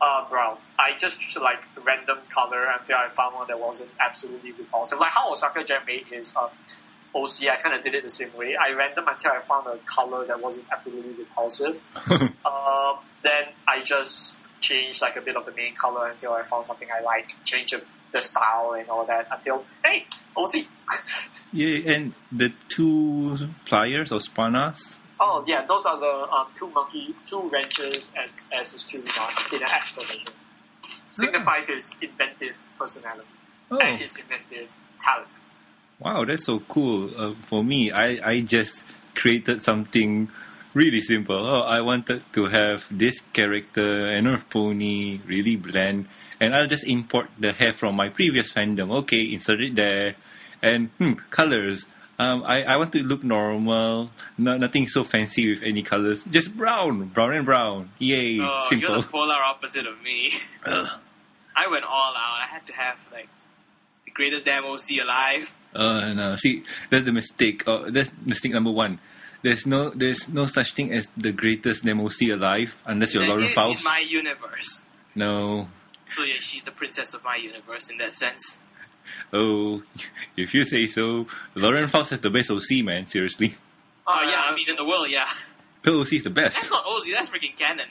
Uh, brown. I just like random color until I found one that wasn't absolutely repulsive. Like how Osaka Jack made his um, OC, I kind of did it the same way. I random until I found a color that wasn't absolutely repulsive. Uh, then I just changed like a bit of the main color until I found something I liked. Change the, the style and all that until hey, OC. yeah, and the two pliers or spanas. oh yeah, those are the um, two monkey, two wrenches and as his two mark in an exclamation. Signifies his inventive personality Oh, and his inventive talent. wow, that's so cool. Uh, for me, I I just created something really simple. Oh, I wanted to have this character, an Earth pony, really bland, and I'll just import the hair from my previous fandom. Okay, insert it there, and hmm, colors. Um, I, I want to look normal, no, nothing so fancy with any colors. Just brown, brown and brown. Yay, Oh, simple. you're the polar opposite of me. I went all out. I had to have like the greatest damn OC alive. Uh, no, see, that's the mistake. Uh, that's mistake number one. There's no, there's no such thing as the greatest Nemosi alive unless you're That Lauren Faust. in my universe. No. So yeah, she's the princess of my universe in that sense. Oh, if you say so. Lauren Faust has the best OC, man. Seriously, Oh yeah, I mean in the world, yeah. her OC is the best. That's not OC, that's freaking canon.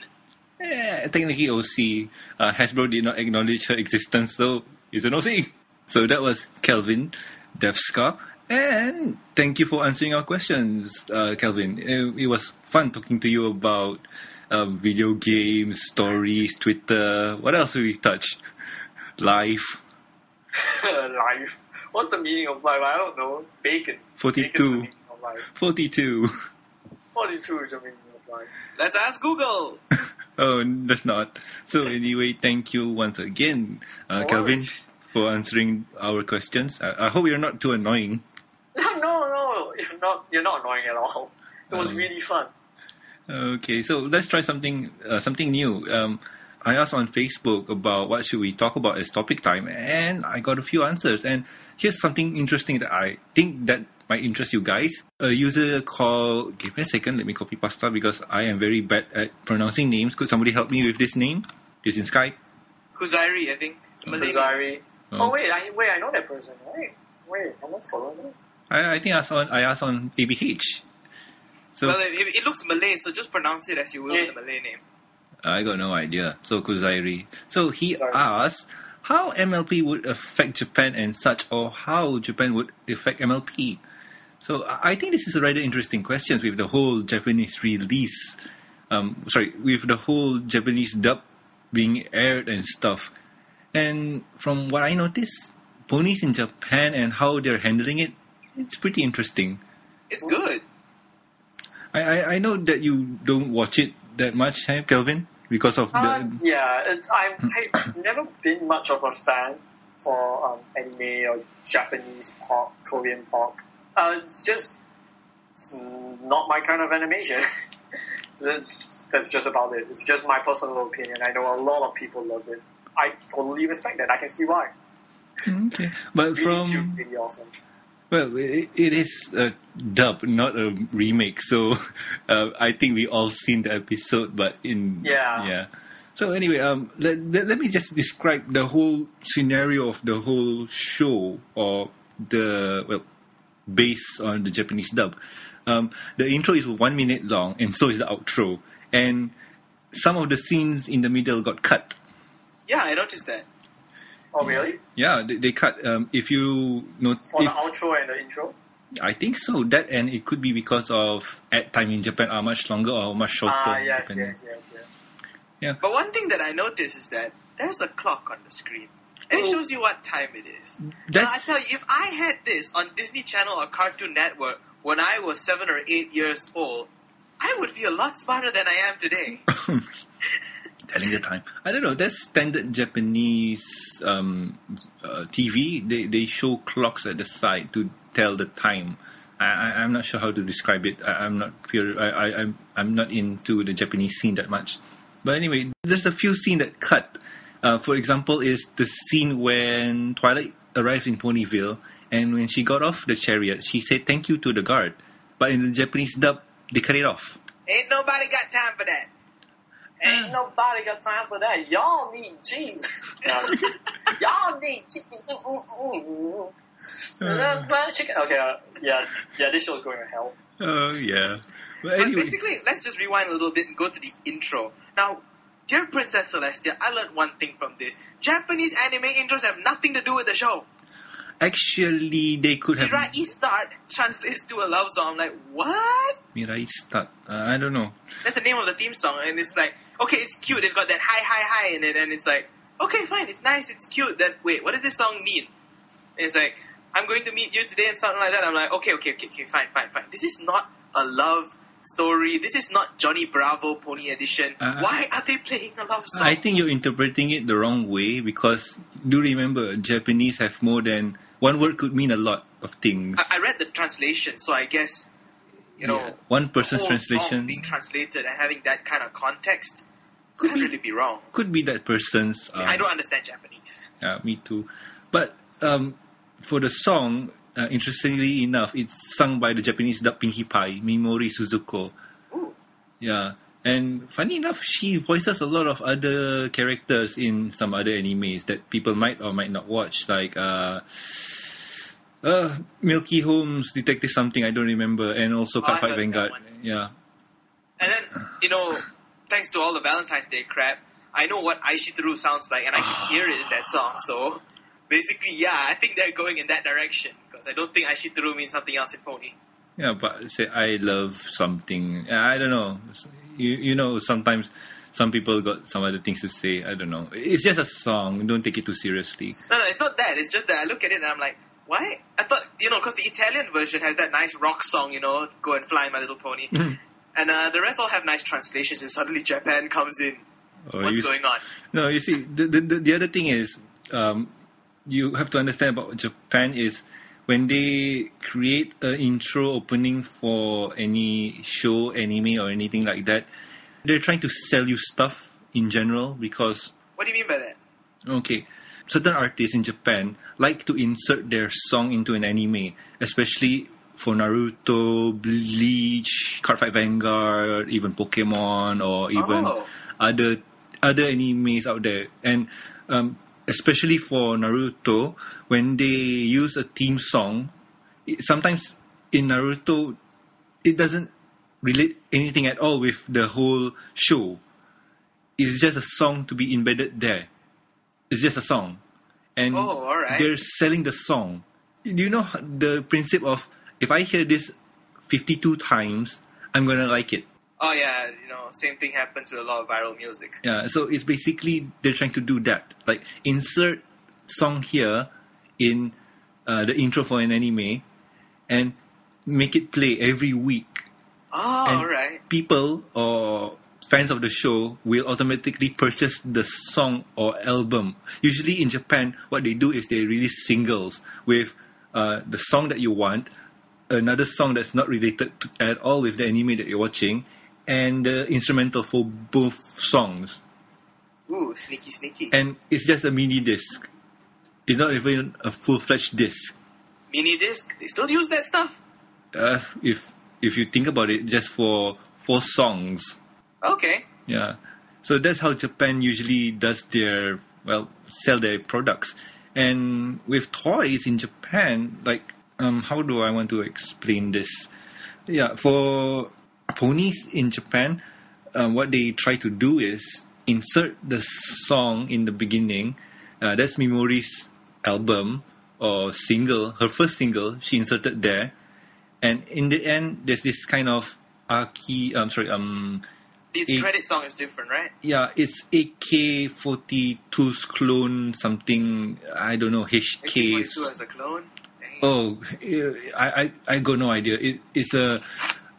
Yeah, technically OC. Uh, Hasbro did not acknowledge her existence, so it's an OC. So that was Calvin Deathscar. And thank you for answering our questions, uh, Calvin. It, it was fun talking to you about um, video games, stories, Twitter. What else did we touch? Life. life. What's the meaning of life? I don't know. Bacon. 42. Bacon's the meaning of life. 42. 42 is the meaning of life. Let's ask Google. oh, that's not. So anyway, thank you once again, uh, No Calvin, for answering our questions. I, I hope you're not too annoying. no, no. if not, you're not annoying at all. It was Um, really fun. Okay, so let's try something uh, something new. Um, I asked on Facebook about what should we talk about as topic time, and I got a few answers. And here's something interesting that I think that might interest you guys. A user called. Give me a second. Let me copy pasta because I am very bad at pronouncing names. Could somebody help me with this name? It's in Skype. Kuzairi, I think. It's Malay name. Kazari. Oh. Oh, wait, I, wait, I know that person, right? Wait, I'm not following them. I, I think I asked on I asked on ABH. So Well, it, it looks Malay, so just pronounce it as you will Yeah. the Malay name. I got no idea. So Kuzairi. So he Sorry. asked how MLP would affect Japan and such, or how Japan would affect MLP. So I I think this is a rather interesting question with the whole Japanese release. Um, sorry, with the whole Japanese dub being aired and stuff. And from what I noticed, ponies in Japan and how they're handling it, it's pretty interesting. It's good. I, I, I know that you don't watch it that much, eh, Calvin, because of the. Uh, yeah, it's, I'm, I've never been much of a fan for um, anime or Japanese pop, Korean pop. Uh, it's just it's not my kind of animation. that's, that's just about it. It's just my personal opinion. I know a lot of people love it. I totally respect that. I can see why. Okay, but Really cute, from really awesome. Well, it, it is a dub, not a remake. So uh, I think we all seen the episode, but in Yeah. yeah. So anyway, um, let, let, let me just describe the whole scenario of the whole show, or the well, based on the Japanese dub. Um, the intro is one minute long, and so is the outro, and some of the scenes in the middle got cut. Yeah, I noticed that. Oh, really? Yeah, they, they cut. Um, if you know, For if, the outro and the intro? I think so. That and it could be because of ad time in Japan are much longer or much shorter. Ah, yes, depending. yes, yes, yes. But one thing that I noticed is that there's a clock on the screen. And it Oh. shows you what time it is. Now, I tell you, if I had this on Disney Channel or Cartoon Network when I was seven or eight years old, I would be a lot smarter than I am today. telling the time. I don't know. That's standard Japanese um, uh, TV. They they show clocks at the side to tell the time. I, I'm not sure how to describe it. I, I'm not pure. I, I I'm I'm not into the Japanese scene that much. But anyway, there's a few scenes that cut. Uh, for example, is the scene when Twilight arrives in Ponyville, and when she got off the chariot, she said thank you to the guard. But in the Japanese dub, they cut it off. Ain't nobody got time for that. Ain't nobody got time for that. Y'all need cheese. No, I'm just kidding. Y'all need chicken. Mm, mm, mm, uh. chicken. Okay, uh, yeah, yeah. This show's going to hell. Oh yeah. But But basically, let's just rewind a little bit and go to the intro. Now, dear Princess Celestia, I learned one thing from this. Japanese anime intros have nothing to do with the show. actually they could have Mirai Start translates to a love song. I'm like, what? Mirai start. Uh, I don't know. That's the name of the theme song, and it's like, okay, it's cute. It's got that high, high, high in it, and it's like, okay, fine, it's nice, it's cute. Then wait, what does this song mean? And it's like, I'm going to meet you today, and something like that. I'm like, okay, okay, okay, okay, fine, fine, fine. This is not a love story. This is not Johnny Bravo Pony Edition. Uh, Why are they playing a love song? I think you're interpreting it the wrong way because do remember Japanese have more than one word could mean a lot of things. I, I read the translation, so I guess you know Yeah. one person's translation being translated and having that kind of context could be- really be wrong. could be that person's. Um, I don't understand Japanese. Yeah, me too. But um, for the song, uh, interestingly enough, it's sung by the Japanese dub Pinkie Pie, Mimori Suzuko. Ooh. Yeah. And funny enough, she voices a lot of other characters in some other animes that people might or might not watch, like uh, uh, Milky Holmes, Detective Something, I don't remember, and also Oh, Cardfight Vanguard. Yeah. And then, you know, thanks to all the Valentine's Day crap, I know what Aishiteru sounds like, and I can hear it in that song. So, basically, yeah, I think they're going in that direction because I don't think Aishiteru means something else in Pony. Yeah, but say I love something. I don't know. You you know sometimes some people got some other things to say. I don't know. It's just a song. Don't take it too seriously. No, no, it's not that. It's just that I look at it and I'm like, why? I thought, you know, because the Italian version has that nice rock song, you know, Go and Fly, My Little Pony. Mm-hmm. And uh, the rest all have nice translations, and suddenly Japan comes in. Or What's going on? No, you see, the the, the, the other thing is, um, you have to understand about Japan is when they create an intro opening for any show, anime, or anything like that, they're trying to sell you stuff in general because What do you mean by that? Okay. Certain artists in Japan like to insert their song into an anime, especially for Naruto, Bleach, Cardfight Vanguard, even Pokemon, or even Oh. other other animes out there. And um, especially for Naruto, when they use a theme song, it- sometimes in Naruto, it doesn't relate anything at all with the whole show. It's just a song to be embedded there. It's just a song, and Oh, they're selling the song. Do you know the principle of if I hear this fifty-two times, I'm gonna like it. Oh yeah, you know, same thing happens with a lot of viral music. Yeah, so it's basically they're trying to do that. Like insert song here in uh, the intro for an anime, and make it play every week. Oh, And alright. people or fans of the show will automatically purchase the song or album. Usually in Japan, what they do is they release singles with uh, the song that you want, another song that's not related to, at all with the anime that you're watching, and the instrumental for both songs. Ooh, sneaky, sneaky. And it's just a mini disc. It's not even a full fledged disc. Mini disc, they still use that stuff. Uh, if if you think about it, just for four songs. Okay. Yeah. So that's how Japan usually does their well sell their products. And with toys in Japan, like um, how do I want to explain this? Yeah, for ponies in Japan, um, what they try to do is insert the song in the beginning. Uh, that's Mimori's album or single, her first single. She inserted there, and in the end, there's this kind of Aki. I'm sorry. Um, The credit song is different, right? yeah, it's AK-42's clone something. I don't know HK. AK-42 as a clone. Oh, I, I I got no idea. It, it's a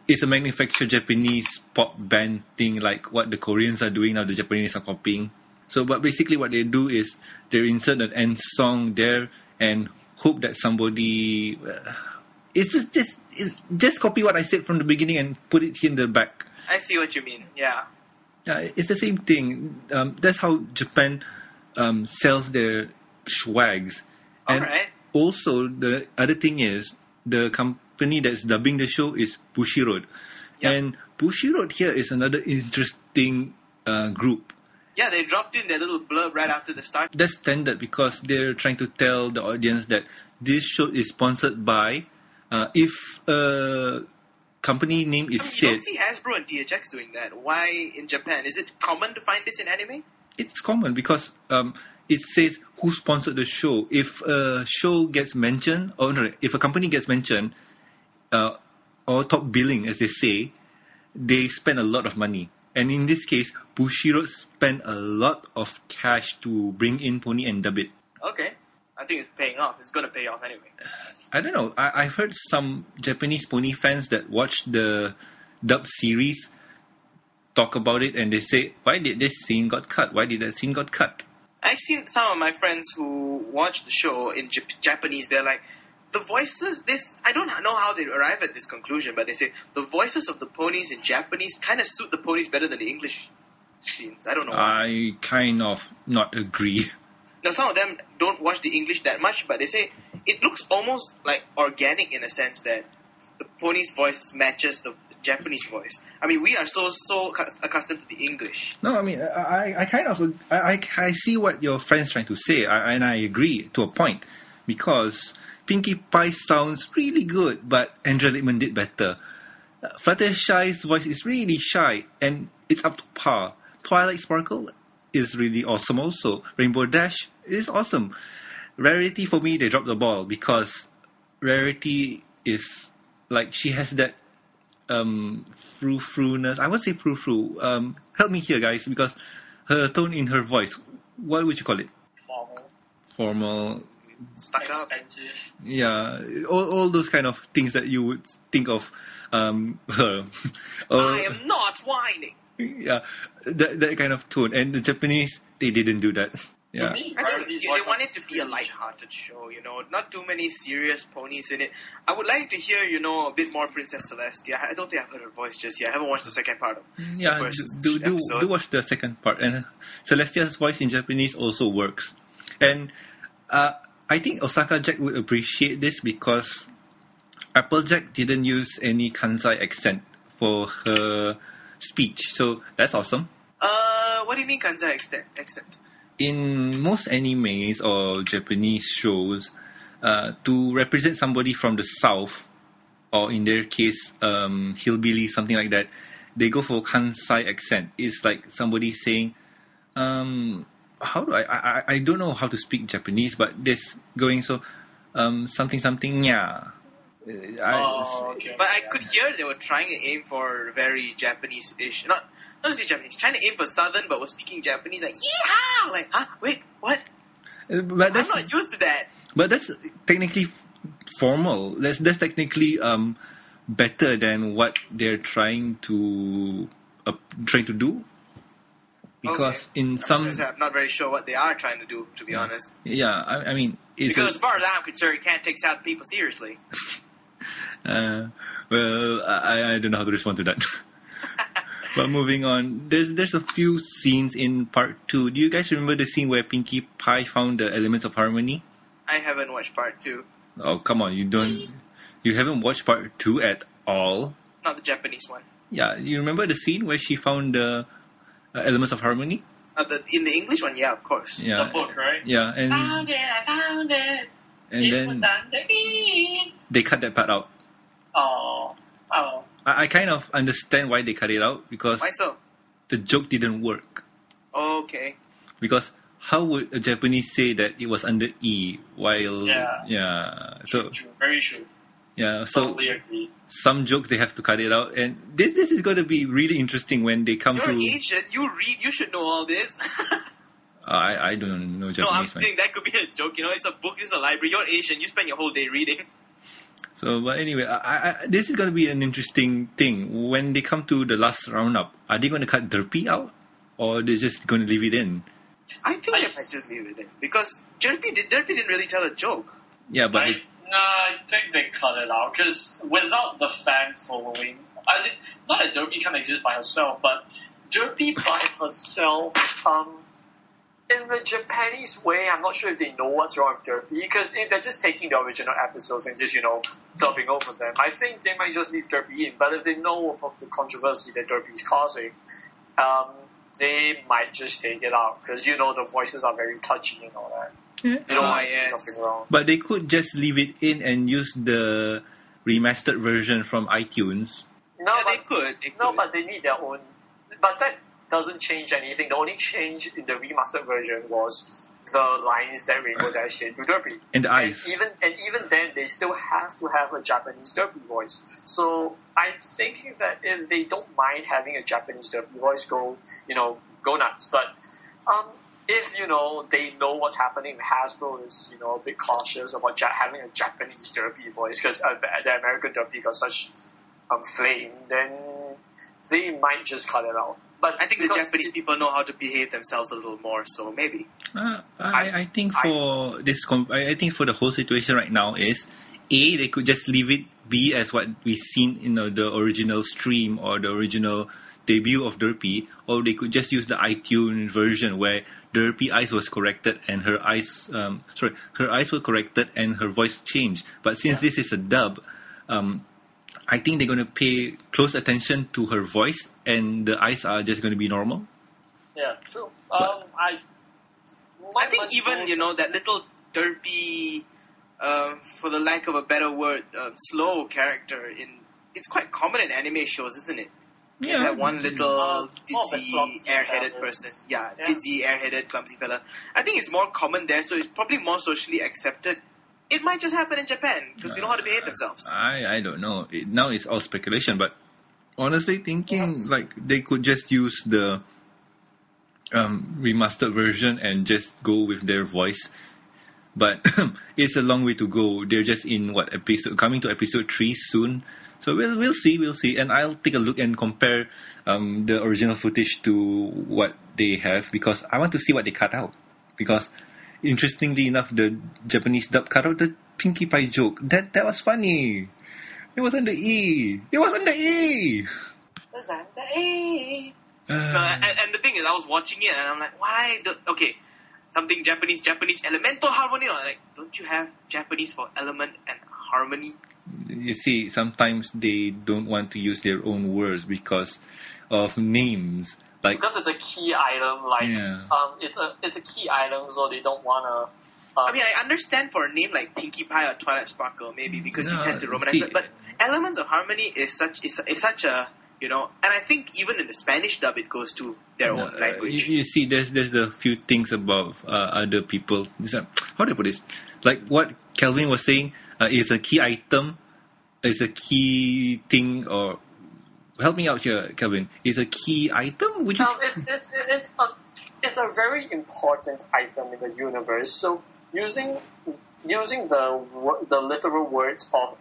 it's a manufactured Japanese pop band thing, like what the Koreans are doing now. The Japanese are copying. So, but basically, what they do is they insert an end song there and hope that somebody. Uh, it's just just it's just copy what I said from the beginning and put it here in the back. I see what you mean. Yeah. Yeah, it's the same thing. Um, that's how Japan um, sells their swags. And Alright. Also, the other thing is the company that's dubbing the show is Bushiroad, Yeah. and Bushiroad here is another interesting uh, group. Yeah, they dropped in their little blurb right after the start. That's standard because they're trying to tell the audience that this show is sponsored by. Uh, if a company name is I mean, you don't see Hasbro and THX doing that. Why in Japan? Is it common to find this in anime? it's common because um, it says who sponsored the show. If a show gets mentioned, or no, if a company gets mentioned, uh, or top billing, as they say, they spend a lot of money. And in this case, Bushiroad spent a lot of cash to bring in Pony and dub it. Okay. I think it's paying off. It's gonna pay off anyway. I don't know. I, I've heard some Japanese pony fans that watch the dub series talk about it, and they say, "Why did this scene got cut? Why did that scene got cut?" I've seen some of my friends who watch the show in Jap- Japanese. They're like, the voices. This I don't know how they arrive at this conclusion, but they say the voices of the ponies in Japanese kind of suit the ponies better than the English scenes. I don't know. why. I kind of not agree. Now some of them don't watch the English that much, but they say it looks almost like organic in a sense that the pony's voice matches the, the Japanese voice. I mean, we are so so accustomed to the English. No, I mean, I, I- kind of, I, I, see what your friend's trying to say, and I agree to a point, because Pinkie Pie sounds really good, but Andrea Libman did better. Fluttershy's voice is really shy, and it's up to par. Twilight Sparkle is really awesome also. Rainbow Dash is awesome. Rarity for me, they dropped the ball, because Rarity is, like, she has that um frou frou-ness. I would say frou frou. Um, help me here, guys, because her tone in her voice. What would you call it? Formal, Formal. Stuck up. expensive. Yeah, all, all those kind of things that you would think of. Um, her. Or- I am not whining. yeah, that that kind of tone. And the Japanese, they didn't do that. Yeah. For me, I think you- they want it to be a light-hearted show, you know, not too many serious ponies in it. I would like to hear, you know, a bit more Princess Celestia. I don't think I've heard her voice just yet. I haven't watched the second part of Yeah, the first do, do, episode. do watch the second part. And uh, Celestia's voice in Japanese also works. And uh, I think Osaka Jack would appreciate this because Applejack didn't use any Kansai accent for her speech. So that's awesome. Uh, what do you mean Kansai accent? accent? In most animes or Japanese shows, uh, to represent somebody from the south, or in their case, um, hillbilly, something like that, they go for Kansai accent. It's like somebody saying, um, "How do I, I? I- don't know how to speak Japanese, but this going so, um, something something yeah." I, Oh, okay. But I could hear they were trying to aim for very Japanese-ish. Not, not to say Japanese, trying to aim for Southern, but was speaking Japanese. Like, yeah, Like, huh? Wait, what? but I'm that's not used to that. But that's technically formal. That's that's technically um, better than what they're trying to uh, trying to do. Because Okay. in some, I'm not very sure what they are trying to do, to be honest. yeah, I, I mean, it's Because as far as I'm concerned, you can't take South people seriously. uh, well, I, I don't know how to respond to that. but moving on, there's there's a few scenes in part two. Do you guys remember the scene where Pinkie Pie found the elements of harmony? I haven't watched part two. Oh, come on, you don't, you haven't watched part two at all. Not the Japanese one. Yeah, you remember the scene where she found the uh, elements of harmony? Uh, the, in the English one, yeah, of course. Yeah, The book, right? yeah, and Found it, I found it. and it then was underneath. they cut that part out. Oh, oh. I, I kind of understand why they cut it out because Why so? the joke didn't work. Okay. Because how would a Japanese say that it was under E while Yeah. yeah so True, very true. yeah so Totally agree. some jokes they have to cut it out and this this is going to be really interesting when they come You're to Asian. You read. You should know all this. I I don't know Japanese. no, I'm Japanese man. saying that could be a joke. You know, it's a book. It's a library. You're Asian. You spend your whole day reading. So, but anyway, I, I, this is going to be an interesting thing. When they come to the last roundup, are they going to cut Derpy out? Or they're just going to leave it in? I think I they might just leave it in because Derpy, did, Derpy didn't really tell a joke. Yeah, but I, it, no, I think they cut it out because without the fan following, as in, not that Derpy can exist by herself, but Derpy by herself, um, in the Japanese way, I'm not sure if they know what's wrong with Derpy because if they're just taking the original episodes and just you know dubbing over them, I think they might just leave Derpy in. But if they know about the controversy that Derpy is causing, um, they might just take it out because you know the voices are very touchy and all that. You don't Ah, yes. something wrong. but they could just leave it in and use the remastered version from iTunes. No, yeah, but they could. They could. No, but they need their own. But that doesn't change anything. The only change in the remastered version was the lines that Rainbow Dash said to Derpy. And even and even then, they still have to have a Japanese Derpy voice. So I'm thinking that if they don't mind having a Japanese Derpy voice, go you know go nuts. But um, if you know they know what's happening, Hasbro is you know a bit cautious about ja- having a Japanese Derpy voice because uh, the American Derpy got such um, flame, then they might just cut it out. But I think the Japanese people know how to behave themselves a little more, so maybe. Uh, I, I think I- for this, com- I I think for the whole situation right now is a they could just leave it be as what we seen in the, the original stream or the original debut of Derpy, or they could just use the iTunes version where Derpy eyes was corrected and her eyes, um, sorry, her eyes were corrected and her voice changed. But since Yeah. this is a dub, um, I think they're gonna pay close attention to her voice, and the eyes are just gonna be normal. yeah, true. Um, I. I think even you know that little derpy, uh, for the lack of a better word, uh, slow character in. It's quite common in anime shows, isn't it? Yeah. that one little Uh, more ditzy, airheaded person. Yeah, Yeah. ditzy, airheaded, clumsy fella. I think it's more common there, so it's probably more socially accepted. It might just happen in Japan because they know how to behave themselves. I I don't know. It, now it's all speculation, but honestly, thinking like they could just use the um, remastered version and just go with their voice. But it's a long way to go. They're just in what episode? Coming to episode three soon. So we'll we'll see, we'll see, and I'll take a look and compare um, the original footage to what they have because I want to see what they cut out. because interestingly enough, the Japanese dub cut out the Pinkie Pie joke. That that was funny. It was on the E. It was on the E. Was that the A? No, Uh, and, and the thing is, I was watching it and I'm like, why? Do, okay, something Japanese, Japanese elemental harmony. Or like, don't you have Japanese for element and harmony? you see, sometimes they don't want to use their own words because of names. Like Because it's a key item, like Yeah. um, it's a it's a key item, so they don't wanna. Um, I mean, I understand for a name like Pinkie Pie or Twilight Sparkle, maybe because you tend to romanize see- it. But elements of harmony is such is, is such a you know, and I think even in the Spanish dub, it goes to their Uh, own language. You, you see, there's there's a few things about uh, other people. It's a, how do I put this? Like what Calvin was saying, uh, it's a key item, it's a key thing, or help me out here, Calvin. Is a key item. Would you? Um, it's, it's, it's, a, it's a very important item in the universe. So using using the the literal words of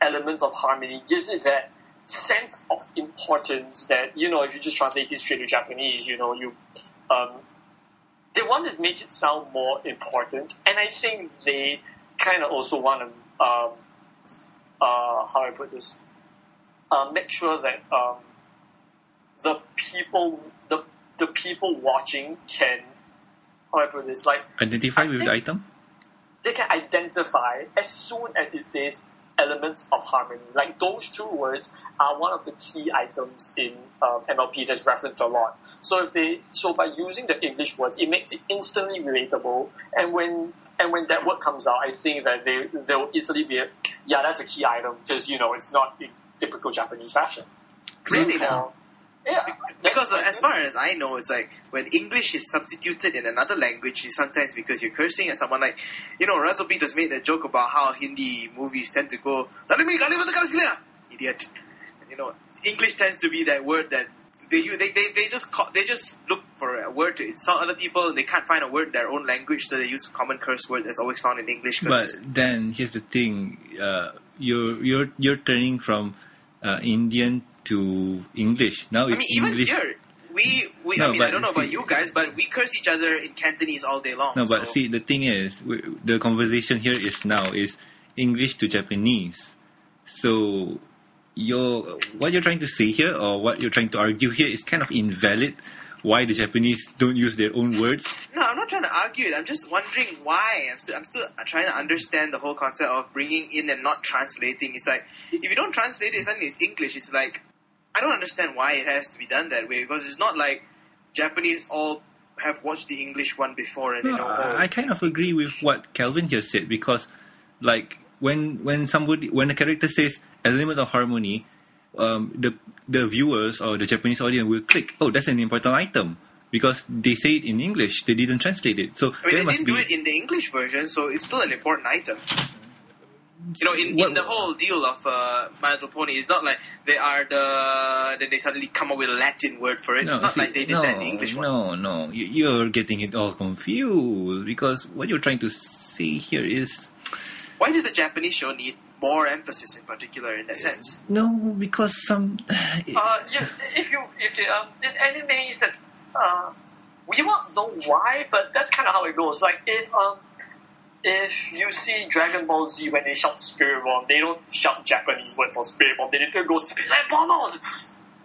elements of harmony gives it that sense of importance that you know if you just translate it straight to Japanese, you know you um, they want to make it sound more important, and I think they kind of also want to um, uh, how I put this uh, make sure that um, the people the the people watching can how I put this like identify with the item. they can identify as soon as it says elements of harmony. Like those two words are one of the key items in um, MLP that's referenced a lot. So if they so by using the English words, it makes it instantly relatable. And when and when that word comes out, I think that they they will easily be yeah that's a key item because you know it's not typical Japanese fashion. Really now? yeah, Because as far as I know, it's like when English is substituted in another language, it's sometimes because you're cursing at someone like, you know, Russell just made that joke about how Hindi movies tend to go, "Tadi mi kali mata karas kalian?" idiot. You know, English tends to be that word that they use- they they, they just call, they just look for a word to insult other people and they can't find a word in their own language, so they use a common curse word that's always found in English. But then here's the thing: uh, you're you're you're turning from uh, Indian to English. Now I it's mean, even English. here, we, we No, I mean, I don't know about you guys, but we curse each other in Cantonese all day long. No, but so- see, the thing is, w- the conversation here is now is English to Japanese. So, you're, what you're trying to say here, or what you're trying to argue here, is kind of invalid. Why the Japanese don't use their own words? No, I'm not trying to argue it. I'm just wondering why. I'm still, I'm still trying to understand the whole concept of bringing in and not translating. It's like if you don't translate it, suddenly it's English. It's like I don't understand why it has to be done that way because it's not like Japanese all have watched the English one before and No, they know. I, I kind of agree with what Calvin here said because, like, when when somebody when a character says element of harmony, um, the the viewers or the Japanese audience will click. Oh, that's an important item because they say it in English. They didn't translate it, so I mean, they must didn't be. do it in the English version, so it's still an important item. You know, in, What- in the whole deal of uh, My Little Pony, it's not like they are the then they suddenly come up with a Latin word for it. No, it's not see, like they did no, that in the English one. No, no, you, you're getting it all confused because what you're trying to say here is Why does the Japanese show need more emphasis in particular in that sense? no because some. Uh, yeah, if you if you, um, in animes that uh, we won't know why, but that's kind of how it goes. Like if um if you see Dragon Ball Z when they shout Spirit Bomb, they don't shout Japanese words for Spirit Bomb. They literally go Spirit Bomb.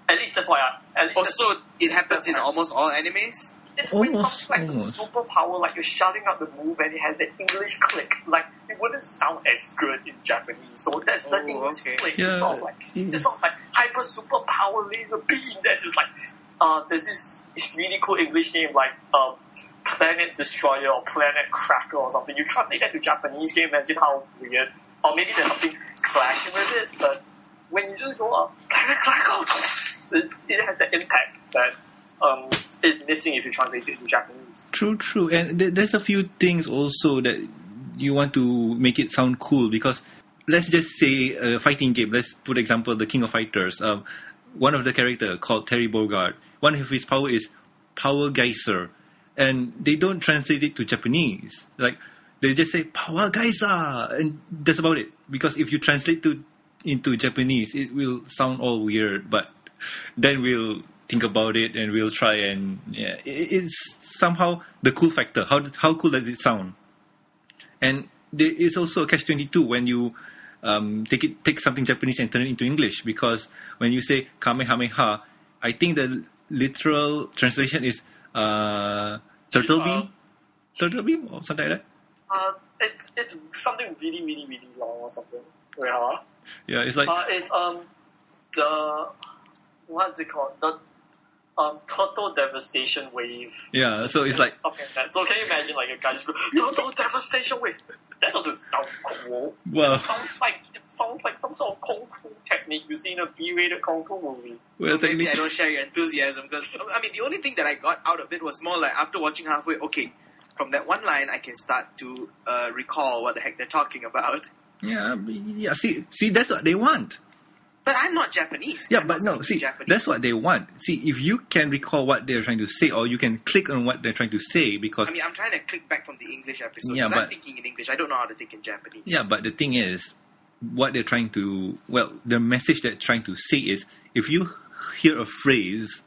At least that's why. I, at least that's- Also, it happens in almost all animes. It's when Almost, something like almost. the superpower, like you're shouting out the move and it has the English click, like it wouldn't sound as good in Japanese. So that's the Oh, English okay. click. Yeah, It's sort of like yeah. it's sort of like hyper superpower laser beam that is like uh there's this this really cool English name like um Planet Destroyer or Planet Cracker or something. You translate that to Japanese, can you imagine how weird? Or maybe there's something clashing with it, but when you just go up, Planet Cracker, it has the impact that um, is missing if you translate it to Japanese. True, true. And th- there's a few things also that you want to make it sound cool because let's just say a fighting game. Let's put example the King of Fighters. Um, one of the character called Terry Bogard. One of his power is Power Geyser, and they don't translate it to Japanese. Like they just say Power Geyser, and that's about it. Because if you translate to into Japanese, it will sound all weird. But then we'll think about it and we'll try and yeah, it's somehow the cool factor. How how cool does it sound? And there is also a catch twenty two when you um, take it take something Japanese and turn it into English because when you say Kamehameha, I think the literal translation is uh, turtle beam, Uh, turtle beam or something like that. Uh, it's it's something really really really long or something. Yeah. Yeah, it's like Uh, it's um the what's it called the um total devastation wave. yeah, so it's like something like that. So can you imagine like a guy just go total devastation wave? That doesn't sound cool. well, It sounds like it sounds like some sort of kung fu technique you see in a B-rated kung fu movie. well, Maybe I don't share your enthusiasm because I mean the only thing that I got out of it was more like after watching halfway, okay, from that one line I can start to uh, recall what the heck they're talking about. yeah, yeah. See, see, that's what they want. But I'm not Japanese. Yeah, I'm but no, see, Japanese. that's what they want. See, if you can recall what they're trying to say, or you can click on what they're trying to say, because I mean, I'm trying to click back from the English episode Yeah, because I'm thinking in English. I don't know how to think in Japanese. yeah, but the thing is, what they're trying to, well, the message they're trying to say is, if you hear a phrase,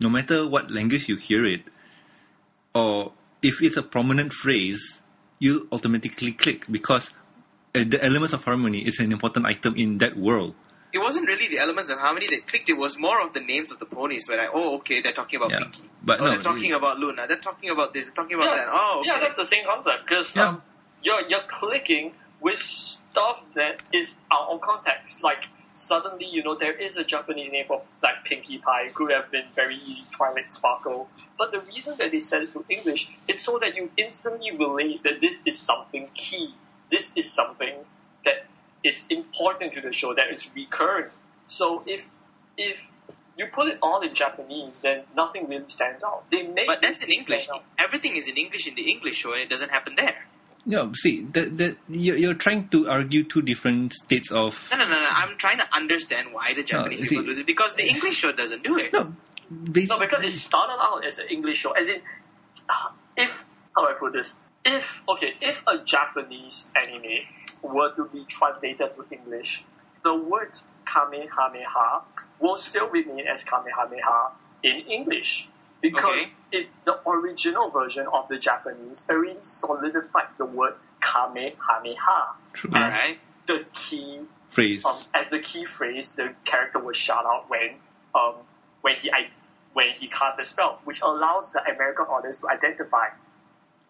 no matter what language you hear it, or if it's a prominent phrase, you'll automatically click because uh, the elements of harmony is an important item in that world. It wasn't really the elements of harmony that clicked. It was more of the names of the ponies. Where I, oh, okay, they're talking about Yeah, Pinkie. but oh, no, they're talking about Luna. They're talking about this. They're talking about that. Oh, okay. Yeah, that's the same concept because Yeah. um, you're you're clicking with stuff that is out of context. Like suddenly, you know, there is a Japanese name for like Pinkie Pie. It could have been very Twilight Sparkle. But the reason that they said it to English, it's so that you instantly relate that this is something key. This is something that is important to the show that is recurring. So if if you put it all in Japanese, then nothing really stands out. They make But that's in English. Everything is in English in the English show, and it doesn't happen there. No, see, that that you're, you're trying to argue two different states of No, no, no, no. I'm trying to understand why the Japanese you people do this because the English show doesn't do it. no, bas- No, because it started out as an English show. As in, if how do I put this? If okay, if a Japanese anime were to be translated to English, the word Kamehameha will still remain as Kamehameha in English because Okay. it's the original version of the Japanese already solidified the word Kamehameha True. as Alright. the key phrase. um, as the key phrase, the character was shout out when um, when he I, when he casts the spell, which allows the American audience to identify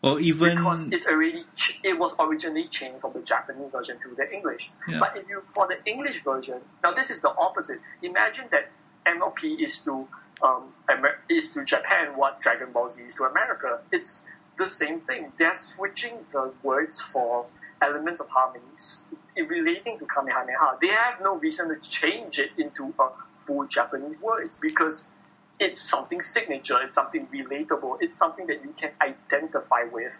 or even because it already ch- it was originally changed from the Japanese version to the English. Yeah. But if you for the English version, now this is the opposite. Imagine that MLP is to um, Amer- is to Japan what Dragon Ball Z is to America. It's the same thing. They're switching the words for elements of harmonies relating to Kamehameha. They have no reason to change it into a full Japanese words because it's something signature, it's something relatable, it's something that you can identify with.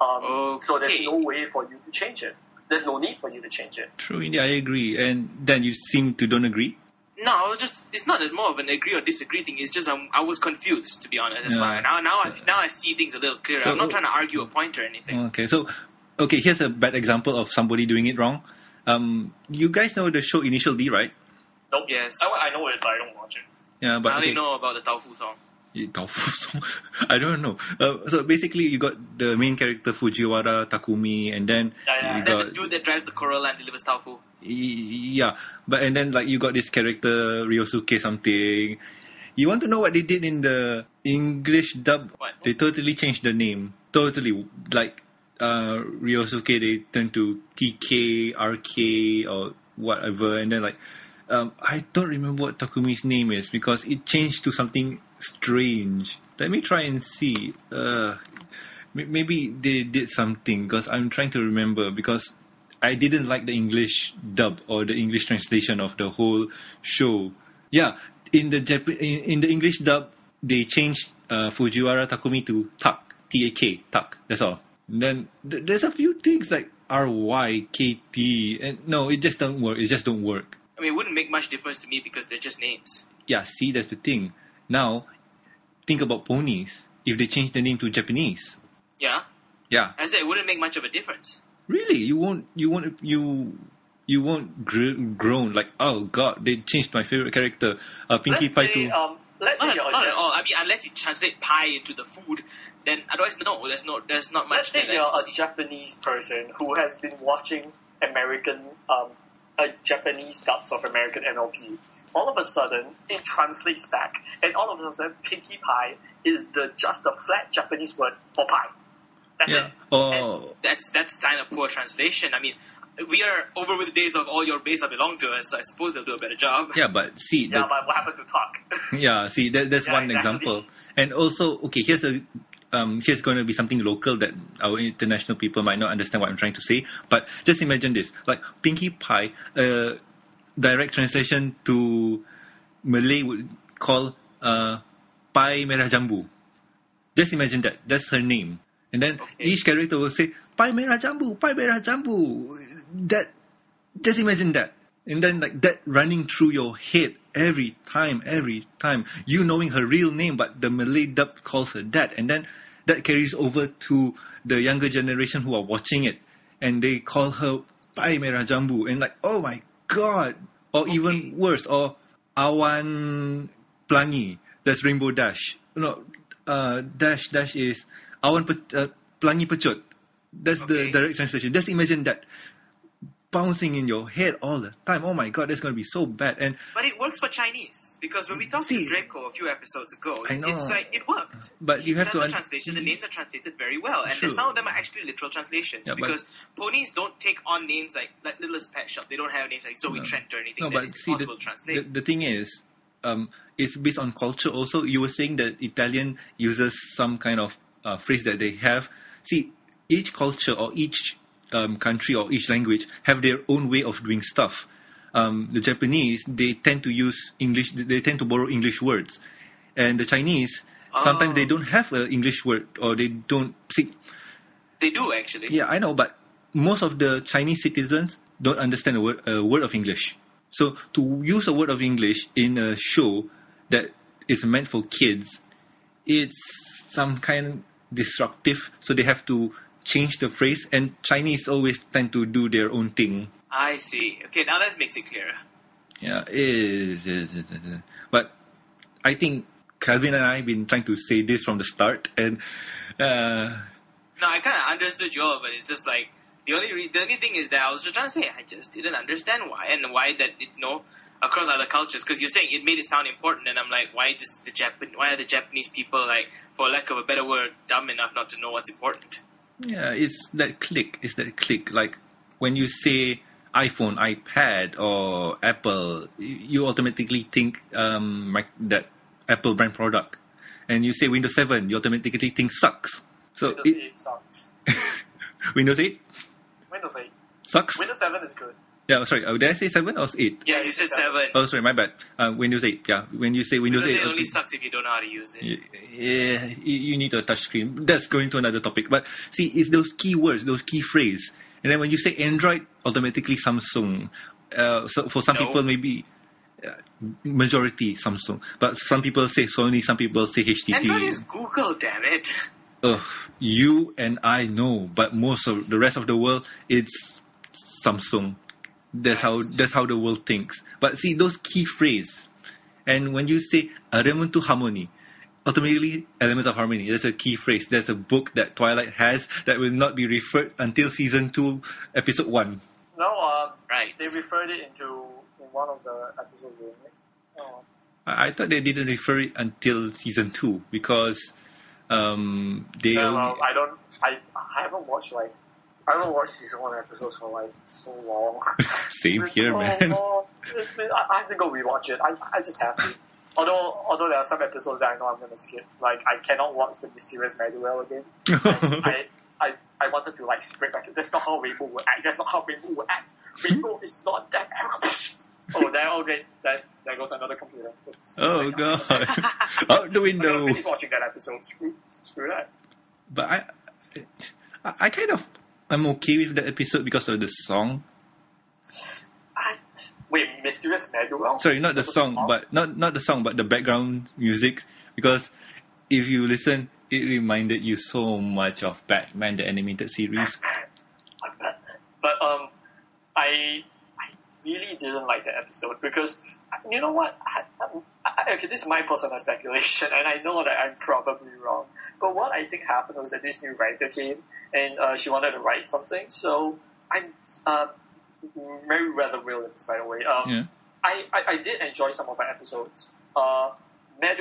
Um, So there's no way for you to change it. There's no need for you to change it. True, indeed, I agree. And then you seem to don't agree. No, I was just. It's not more of an agree or disagree thing. It's just um, I was confused to be honest. That's Yeah. why now now I now I see things a little clearer. So- I'm not trying to argue a point or anything. Okay, so okay, here's a bad example of somebody doing it wrong. Um, you guys know the show Initial D, right? Nope. Yes. I, I know it, but I don't watch it. Yeah, but I only okay. know about the Taufu song. Eh, Tofu song. I don't know. Uh, so basically, you got the main character Fujiwara Takumi, and then Yeah, yeah. you that the dude that drives the Corolla and delivers Taufu? Y- yeah but and then like you got this character ryosuke something you want to know what they did in the english dub What? they totally changed the name totally like uh ryosuke they turned to tk rk or whatever and then like um i don't remember what takumi's name is because it changed to something strange let me try and see uh maybe they did something because i'm trying to remember because I didn't like the English dub or the English translation of the whole show. Yeah, in the Jap- in, in the English dub, they changed uh, Fujiwara Takumi to Tak, T A K, Tak. That's all. And then th- there's a few things like R Y K T, and no, it just don't work. It just don't work. I mean, it wouldn't make much difference to me because they're just names. Yeah, see, that's the thing. Now, think about ponies. If they change the name to Japanese, Yeah, yeah, I said it wouldn't make much of a difference. Really, you won't, you won't, you, you won't gr- groan like, oh god, they changed my favorite character, uh, Pinkie Let's Pie say, to. um, let's Not, say at, you're a not at all. I mean, unless you translate pie into the food, then otherwise, no. There's not There's not much. let's say that you're a see. Japanese person who has been watching American, um, a Japanese dubs of American MLP. All of a sudden, it translates back, and all of a sudden, Pinkie Pie is the just a flat Japanese word for pie. That's Yeah. it. Oh. Or that's that's kind of poor translation. I mean, we are over with the days of all your base belong to us. So I suppose they'll do a better job. yeah, but see, Yeah, the, but what happened to talk? yeah, see that that's Yeah, one exactly. example. And also, okay, here's a um, here's going to be something local that our international people might not understand what I'm trying to say. But just imagine this: like Pinkie Pie, uh, direct translation to Malay would call uh, Pai Merah Jambu. Just imagine that. That's her name. And then Okay. each character will say, Pai Merah Jambu, Pai Merah Jambu. That, just imagine that. And then like that running through your head every time, every time. You knowing her real name, but the Malay dub calls her that. And then that carries over to the younger generation who are watching it. And they call her Pai Merah Jambu. And like, oh my god. Or even worse, or Awan Pelangi. That's Rainbow Dash. No, uh, Dash Dash is Awan Pe- uh, Pelangi Pecut. That's the Okay. direct translation. Just imagine that bouncing in your head all the time. Oh my god, that's going to be so bad. And But it works for Chinese because when we talked See- to Draco a few episodes ago, I know. it's like it worked. But you have to un- translation. The names are translated very well, and True. some of them are actually literal translations Yeah, but- because ponies don't take on names like like Littlest Pet Shop. They don't have names like Zoe No. Trent or anything no, but is see, the, the, the thing is, um, it's based on culture. Also, you were saying that Italian uses some kind of uh, phrase that they have. See, each culture or each um, country or each language have their own way of doing stuff. Um, the Japanese they tend to use English. They tend to borrow English words, and the Chinese sometimes Oh. they don't have an English word or they don't see. they do actually. Yeah, I know, but most of the Chinese citizens don't understand a word, a word of English. So to use a word of English in a show that is meant for kids, it's some kind disruptive. So they have to change the phrase, and Chinese always tend to do their own thing. I see. Okay, now that makes it clearer. Yeah, it is, it is, it is, it is. But I think Calvin and I have been trying to say this from the start, and uh, No, I kind of understood you all, but it's just like the only re- the only thing is that I was just trying to say I just didn't understand why and why that it, you know across other cultures because you're saying it made it sound important and I'm like why does the Japan why are the Japanese people like for lack of a better word dumb enough not to know what's important? Yeah, it's that click. It's that click. Like when you say iPhone, iPad, or Apple, you automatically think um, that Apple brand product. And you say Windows 7, you automatically think sucks. So Windows it, 8 sucks. Windows 8 Windows 8. sucks. Windows 7 is good. Yeah, sorry. Uh, did I say 7 or 8? Yes, you said seven. Oh, sorry, my bad. Uh, Windows 8. Yeah, when you say Windows, Because 8, it only okay. sucks if you don't know how to use it. Yeah, you you need a touch screen. That's going to another topic. But see, it's those keywords, those key phrases. And then when you say Android, automatically Samsung. Uh, so for some No. people, maybe uh, majority Samsung. But some people say Sony, some people say HTC. Android is Google, damn it. Ugh, you and I know, but most of the rest of the world, it's Samsung. That's how that's how the world thinks. But see those key phrases, and when you say element to harmony, automatically elements of harmony. That's a key phrase. That's a book that Twilight has that will not be referred until season two, episode one. No, um, Right. they referred it into in one of the episodes. didn't? Oh. I, I thought they didn't refer it until season two because um, they No, only, no, I don't. I I haven't watched like I haven't watched season one episodes for like so long. same It's here, so man. been, I, I have to go rewatch it. I I just have to. Although although there are some episodes that I know I'm gonna skip. Like I cannot watch the mysterious Mare-Do-Well again. I, I I wanted to like sprint back. That's not how Rainbow would act. That's not how Rainbow would act. Rainbow is not that. oh, there. Okay, that there goes another computer. It's- oh god, out the I'm window. gonna finish watching that episode. Screw, screw that. but I, I kind of, I'm okay with that episode because of the song. Wait, mysterious Mare-Do-Well. Sorry, not the song, but not not the song, but the background music. Because if you listen, it reminded you so much of Batman, the animated series. But um, I I really didn't like the episode because you know what? I, Um, I, okay, this is my personal speculation, and I know that I'm probably wrong. But what I think happened was that this new writer came, and uh, she wanted to write something. So I'm uh, Merriwether Williams, by the way. Um, Yeah. I, I, I did enjoy some of her episodes. Uh,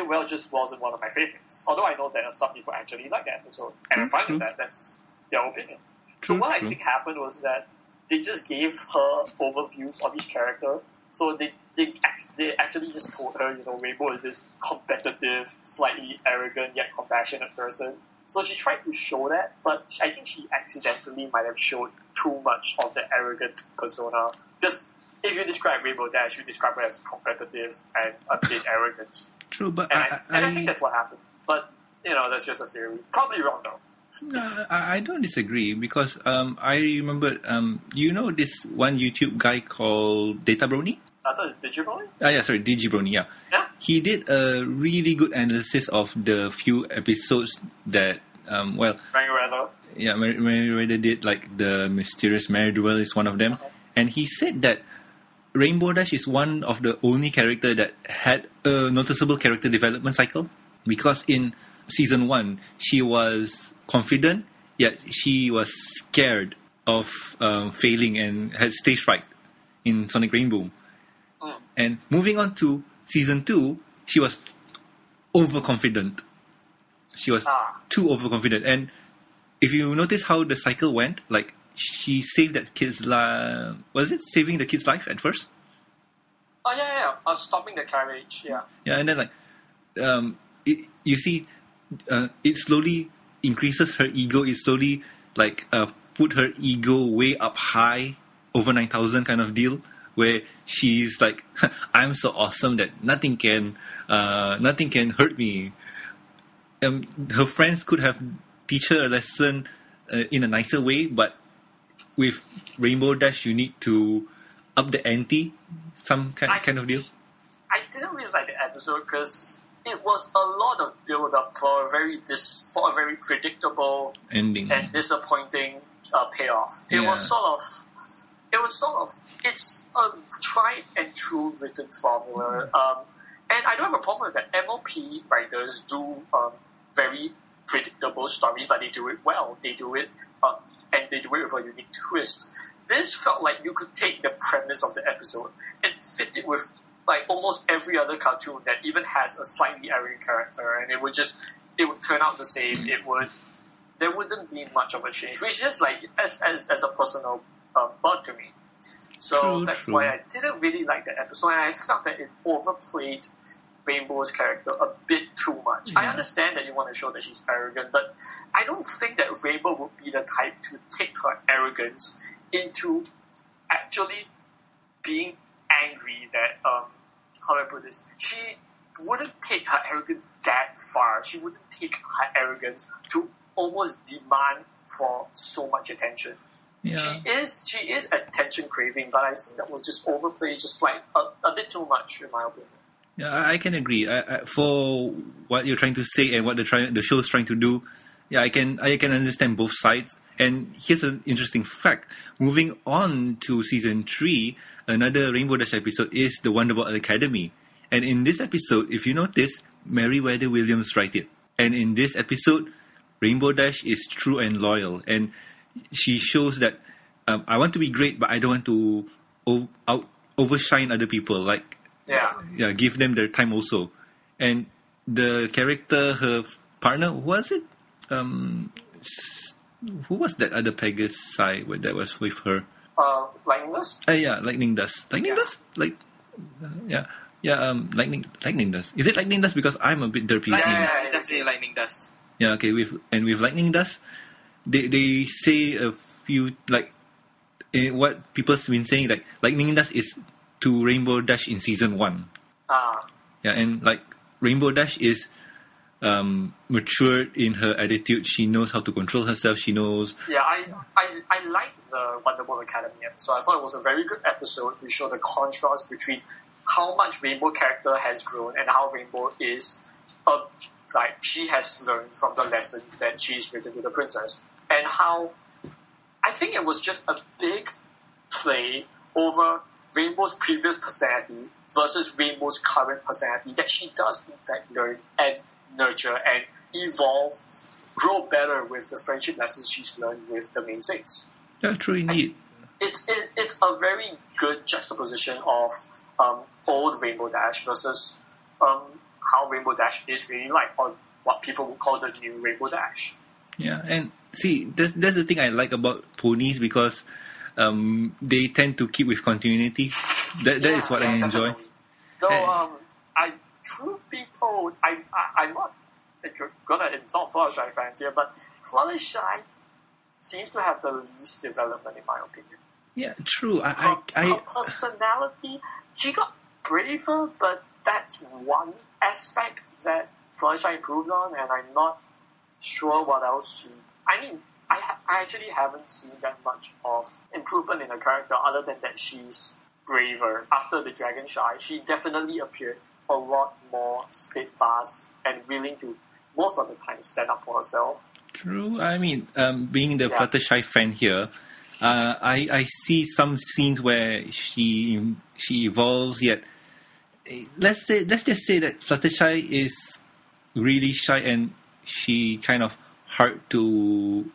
Well just wasn't one of my favorites. Although I know that some people actually like the episode, and I'm fine with that. That's their opinion. True, so what I think happened was that they just gave her overviews of each character. So they they they actually just told her, you know, Rainbow is this competitive, slightly arrogant yet compassionate person. So she tried to show that, but I think she accidentally might have showed too much of the arrogant persona. Because if you describe Rainbow Dash, you describe her as competitive and a bit arrogant. True, but And I, I, and I think that's what happened. But, you know, that's just a theory. Probably wrong though. No, I, I don't disagree because um, I remember um, you know this one YouTube guy called Data Brony. I thought, did you know Ah, yeah, sorry, Digi Yeah, Yeah? he did a really good analysis of the few episodes that um, well, rather. yeah, Mer- Merriwether did like the mysterious Mare-Do-Well is one of them, and he said that Rainbow Dash is one of the only character that had a noticeable character development cycle because in season one she was confident yet she was scared of um, failing and had stage fright in Sonic Rainboom. And moving on to season two, she was overconfident. She was Ah. too overconfident. And if you notice how the cycle went, like she saved that kid's life. Was it saving the kid's life at first? Oh, yeah, yeah, yeah. Uh, stopping the carriage, yeah. Yeah, and then like, um, it, you see, uh, it slowly increases her ego. It slowly like uh, put her ego way up high, over nine thousand kind of deal, where she's like, "I'm so awesome that nothing can, uh, nothing can hurt me." Um, her friends could have teach her a lesson uh, in a nicer way, but with Rainbow Dash, you need to up the ante, some kind, I- kind of deal. I didn't really like the episode because it was a lot of build up for a very dis- for a very predictable Ending. and disappointing uh, payoff. It Yeah. was sort of, it was sort of, it's a tried and true written formula. Um, and I don't have a problem with that. MLP writers do um, very predictable stories, but they do it well. They do it, um, and they do it with a unique twist. This felt like you could take the premise of the episode and fit it with like almost every other cartoon that even has a slightly arrogant character, and it would just it would turn out the same. It would there wouldn't be much of a change, which is just like as as, as a personal um, bug to me. So True, that's true. why I didn't really like the episode, and I felt that it overplayed Rainbow's character a bit too much. I understand that you want to show that she's arrogant, but I don't think that Rainbow would be the type to take her arrogance into actually being angry that um how do I put this? She wouldn't take her arrogance that far. She wouldn't take her arrogance to almost demand for so much attention. Yeah. She is she is attention craving, but I think that was just overplayed just like a, a bit too much in my opinion. Yeah, I, can agree. I, I, for what you're trying to say and what the try, the show's trying to do, yeah, I can I can understand both sides. And here's an interesting fact: moving on to season three, another Rainbow Dash episode is the Wonderbolts Academy. And in this episode, if you notice, Merriwether Williams write it. And in this episode, Rainbow Dash is true and loyal, and she shows that um, I want to be great, but I don't want to o- out overshine other people. Like Yeah. yeah, give them their time also. And the character, her partner, who was it? Um, who was that other Pegasi where that was with her? Uh lightning dust. Uh, yeah, Lightning Dust. Lightning Yeah. Dust? Like, uh, yeah. Yeah, um, lightning, lightning dust. Is it lightning dust? Because I'm a bit derpy. Yeah, Lightning names. dust is definitely lightning dust. Yeah, okay. With and with lightning dust, they they say a few like eh, what people's been saying like lightning dust is to Rainbow Dash in season one. Ah. Yeah, and like Rainbow Dash is um, matured in her attitude. She knows how to control herself. She knows. Yeah, I, I, I like the Wonderbolts Academy so I thought it was a very good episode to show the contrast between how much Rainbow character has grown and how Rainbow is, uh, like, she has learned from the lessons that she's written to the princess. And how I think it was just a big play over Rainbow's previous personality versus Rainbow's current personality that she does in fact learn and nurture and evolve, grow better with the friendship lessons she's learned with the main six. That's true indeed. It's it, it's a very good juxtaposition of um, old Rainbow Dash versus um, how Rainbow Dash is really like, or what people would call the new Rainbow Dash. Yeah, and see, that's, that's the thing I like about ponies because um, they tend to keep with continuity. That that Yeah, is what yeah, I enjoy. definitely. Though, um, I truth be told, I, I I'm not gonna insult Fluttershy fans here, but Fluttershy seems to have the least development in my opinion. Yeah, true. I Her, I, her personality, she got braver, but that's one aspect that Fluttershy improved on, and I'm not sure what else she. I mean, I ha- I actually haven't seen that much of improvement in her character, other than that she's braver. After the Dragon Shy, she definitely appeared a lot more steadfast and willing to most of the time stand up for herself. True. I mean, um, being the Yeah. Fluttershy fan here, uh, I I see some scenes where she she evolves. Yet, eh, let's say let's just say that Fluttershy is really shy and she kind of hard to.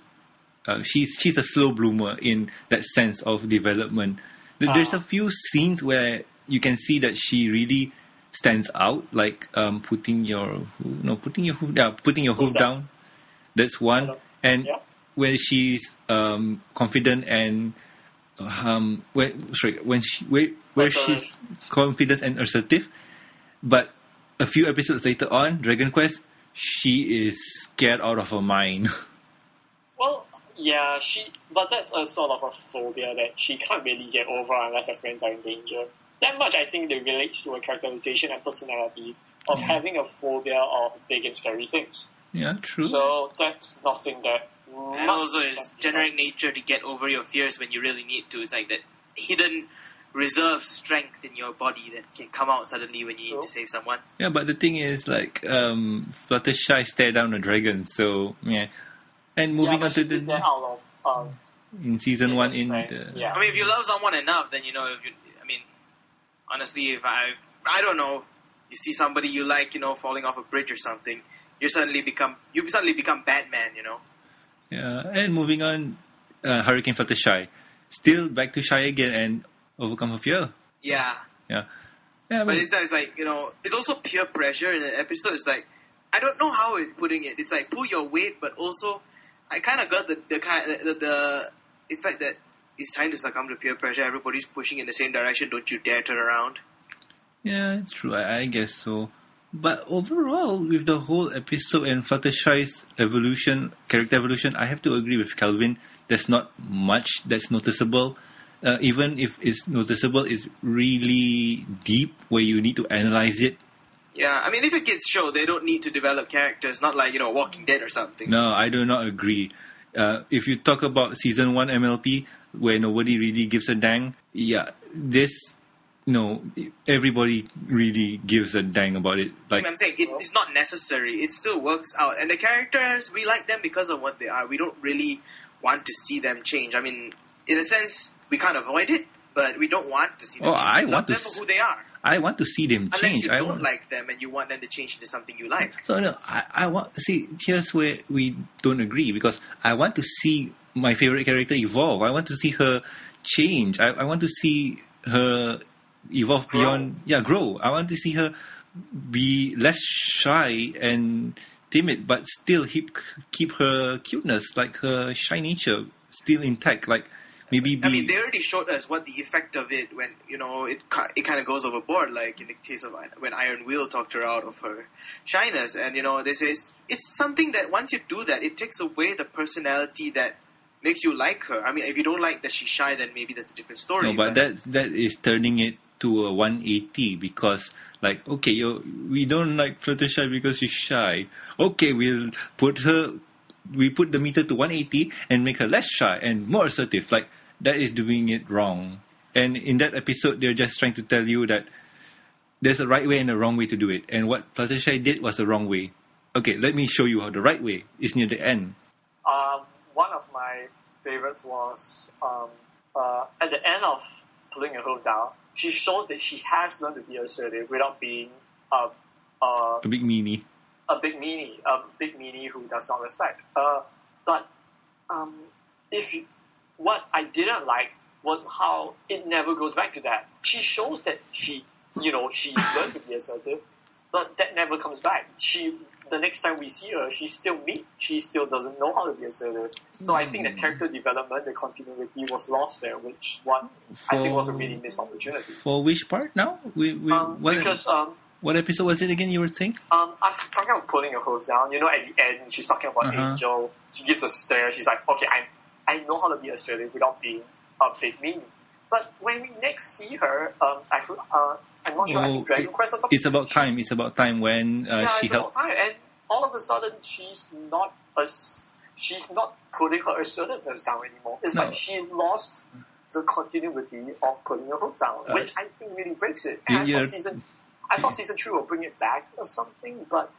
Uh, she's she's a slow bloomer in that sense of development. There's Ah. a few scenes where you can see that she really stands out, like um, putting your no putting your hoof down, putting your hoof down. That's one, and Yeah. when she's um, confident and um, when sorry when she where, where she's confident and assertive, but a few episodes later on, Dragon Quest, she is scared out of her mind. Well, yeah, she, but that's a sort of a phobia that she can't really get over unless her friends are in danger. That much I think that relates to her characterization and personality of having a phobia of big and scary things. yeah, true. So that's nothing that. And much also, it's generic nature to get over your fears when you really need to. It's like that hidden reserve strength in your body that can come out suddenly when you need to save someone. yeah, but the thing is, like, um, Fluttershy stare down a dragon, so yeah. And moving yeah, on to the did out of um, in season one in the yeah. I mean, if you love someone enough, then you know. If you, I mean, honestly, if I, I don't know, you see somebody you like, you know, falling off a bridge or something, you suddenly become, you suddenly become Batman, you know. Yeah, and moving on, uh, Hurricane Fluttershy, still back to shy again and overcome her fear. Yeah, Yeah, yeah, but but it's, it's like you know, it's also peer pressure in the episode. It's like I don't know how it's putting it. It's like pull your weight, but also I kind of got the the kind the, the effect that it's time to succumb to peer pressure. Everybody's pushing in the same direction. Don't you dare turn around. yeah, it's true. I, I guess so. But overall, with the whole episode and Fluttershy's evolution, character evolution, I have to agree with Calvin. There's not much that's noticeable. Uh, even if it's noticeable, it's really deep where you need to analyze it. Yeah, I mean, it's a kids' show. They don't need to develop characters. Not like you know, Walking Dead or something. No, I do not agree. Uh, if you talk about season one MLP, where nobody really gives a dang, yeah, this, no, everybody really gives a dang about it. Like, I'm saying it, it's not necessary. It still works out, and the characters we like them because of what they are. We don't really want to see them change. I mean, in a sense, we can't avoid it, but we don't want to see them. Oh, change. I We want them for who they are. I want to see them Unless change. you I don't want, like them and you want them to change into something you like. So no, I, I want see. Here's where we don't agree because I want to see my favorite character evolve. I want to see her change. I, I want to see her evolve Grow. beyond. Yeah, grow. I want to see her be less shy and timid, but still keep keep her cuteness, like her shy nature, still intact. Like maybe be. I mean, they already showed us what the effect of it when you know it it kind of goes overboard. Like in the case of when Iron Will talked her out of her shyness, and you know, this is it's something that once you do that, it takes away the personality that makes you like her. I mean, if you don't like that she's shy, then maybe that's a different story. No, but that that is turning it to a 180 because like okay, you we don't like Fluttershy because she's shy. Okay, we'll put her we put the meter to 180 and make her less shy and more assertive. Like that is doing it wrong. And in that episode, they're just trying to tell you that there's a right way and a wrong way to do it. And what Fluttershy did was the wrong way. Okay, let me show you how the right way is near the end. Um, one of my favorites was um, uh, at the end of pulling your hoof down. she shows that she has learned to be assertive without being uh, uh, A big meanie. a big meanie, a big meanie who does not respect. Uh, but um, if you, what I didn't like was how it never goes back to that. She shows that she, you know, she learned to be assertive, but that never comes back. She, the next time we see her, she's still meek. She still doesn't know how to be assertive. So I think the character development, the continuity was lost there, which what I think was a really missed opportunity. For which part now? We, we, Um, what, because um, what episode was it again you were saying? Um, I'm talking about putting her hoof down. You know, at the end, she's talking about Uh-huh. Angel. She gives a stare. She's like, okay, I, I know how to be assertive without being a big mean. But when we next see her, um, I, feel- uh, I'm not sure, I Oh, think Dragon it- Quest or something. It's about time. It's about time when uh, yeah, she it's helped. about time. And all of a sudden, she's not as she's not putting her assertiveness down anymore. It's No. like she lost the continuity of putting her hoof down, Uh, which I think really breaks it. And I thought season, I thought season three will bring it back or something, but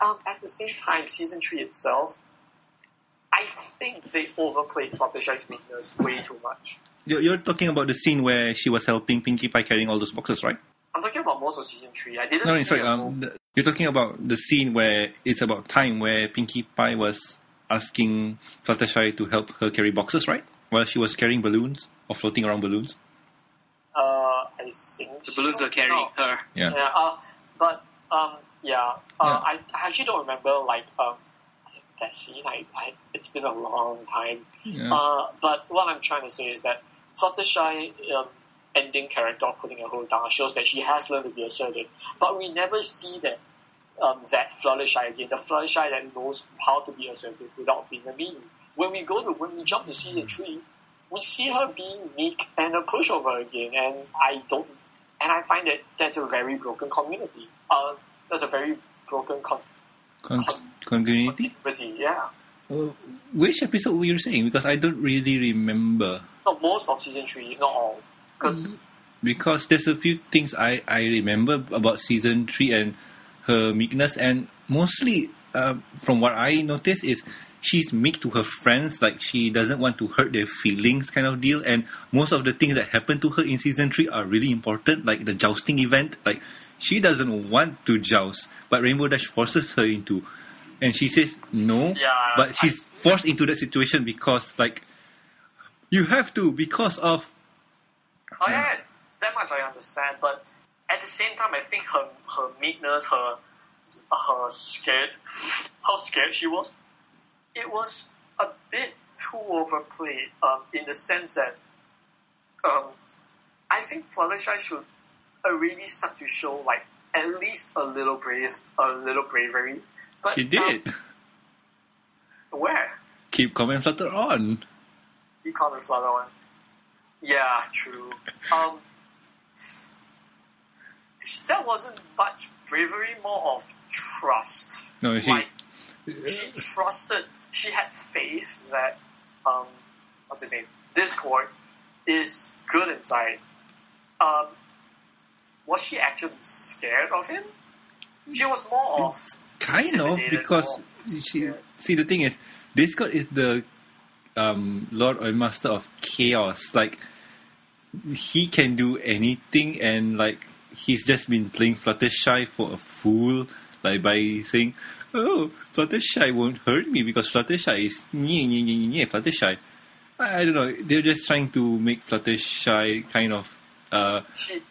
um, at the same time, season three itself, I think they overplayed Fluttershy's weakness way too much. You're, you're talking about the scene where she was helping Pinkie Pie carrying all those boxes, right? I'm talking about most of season three. I didn't. No, no, sorry. Um, the, you're talking about the scene where it's about time where Pinkie Pie was asking Fluttershy to help her carry boxes, right? While she was carrying balloons or floating around balloons. uh, I think The balloons so. are carrying her. Yeah. Yeah, uh, but um, yeah, uh, Yeah. I, I actually don't remember like um, that scene. I, I it's been a long time. Yeah. Uh, but what I'm trying to say is that Fluttershy um, ending character putting a hold down shows that she has learned to be assertive, but we never see that um, that Fluttershy again. The Fluttershy that knows how to be assertive without being a meanie. When we go to when we jump to season three, we see her being meek and a pushover again, and I don't, and I find that that's a very broken community. Uh, that's a very broken con- Con- continuity? continuity. Yeah. Uh, which episode were you saying? Because I don't really remember. No, most of season three, if not all, because Because there's a few things I, I remember about season 3 and her meekness, and mostly uh, from what I noticed is she's meek to her friends, like she doesn't want to hurt their feelings, kind of deal. And most of the things that happen to her in season 3 are really important, like the jousting event. Like she doesn't want to joust, but Rainbow Dash forces her into. And she says no, Yeah, but she's forced into that situation because, like, you have to because of Oh yeah, that much I understand. But at the same time, I think her her meekness, her her scared, how scared she was, it was a bit too overplayed. Um, in the sense that, um, I think Fluttershy should already start to show like at least a little brave, a little bravery. But, she did. Um, where? Keep calm and flutter on. Keep me Flutter one. Yeah, true. Um, that wasn't much bravery, more of trust. No, she. Like, she trusted, she had faith that, um, what's his name? Discord is good inside. Um, was she actually scared of him? She was more of kind of because she, see the thing is Discord is the um, Lord or Master of Chaos. Like he can do anything, and like he's just been playing Fluttershy for a fool, like by saying, "Oh, Fluttershy won't hurt me because Fluttershy is nye nye nye nye Fluttershy." I I don't know. They're just trying to make Fluttershy kind of. Uh, she,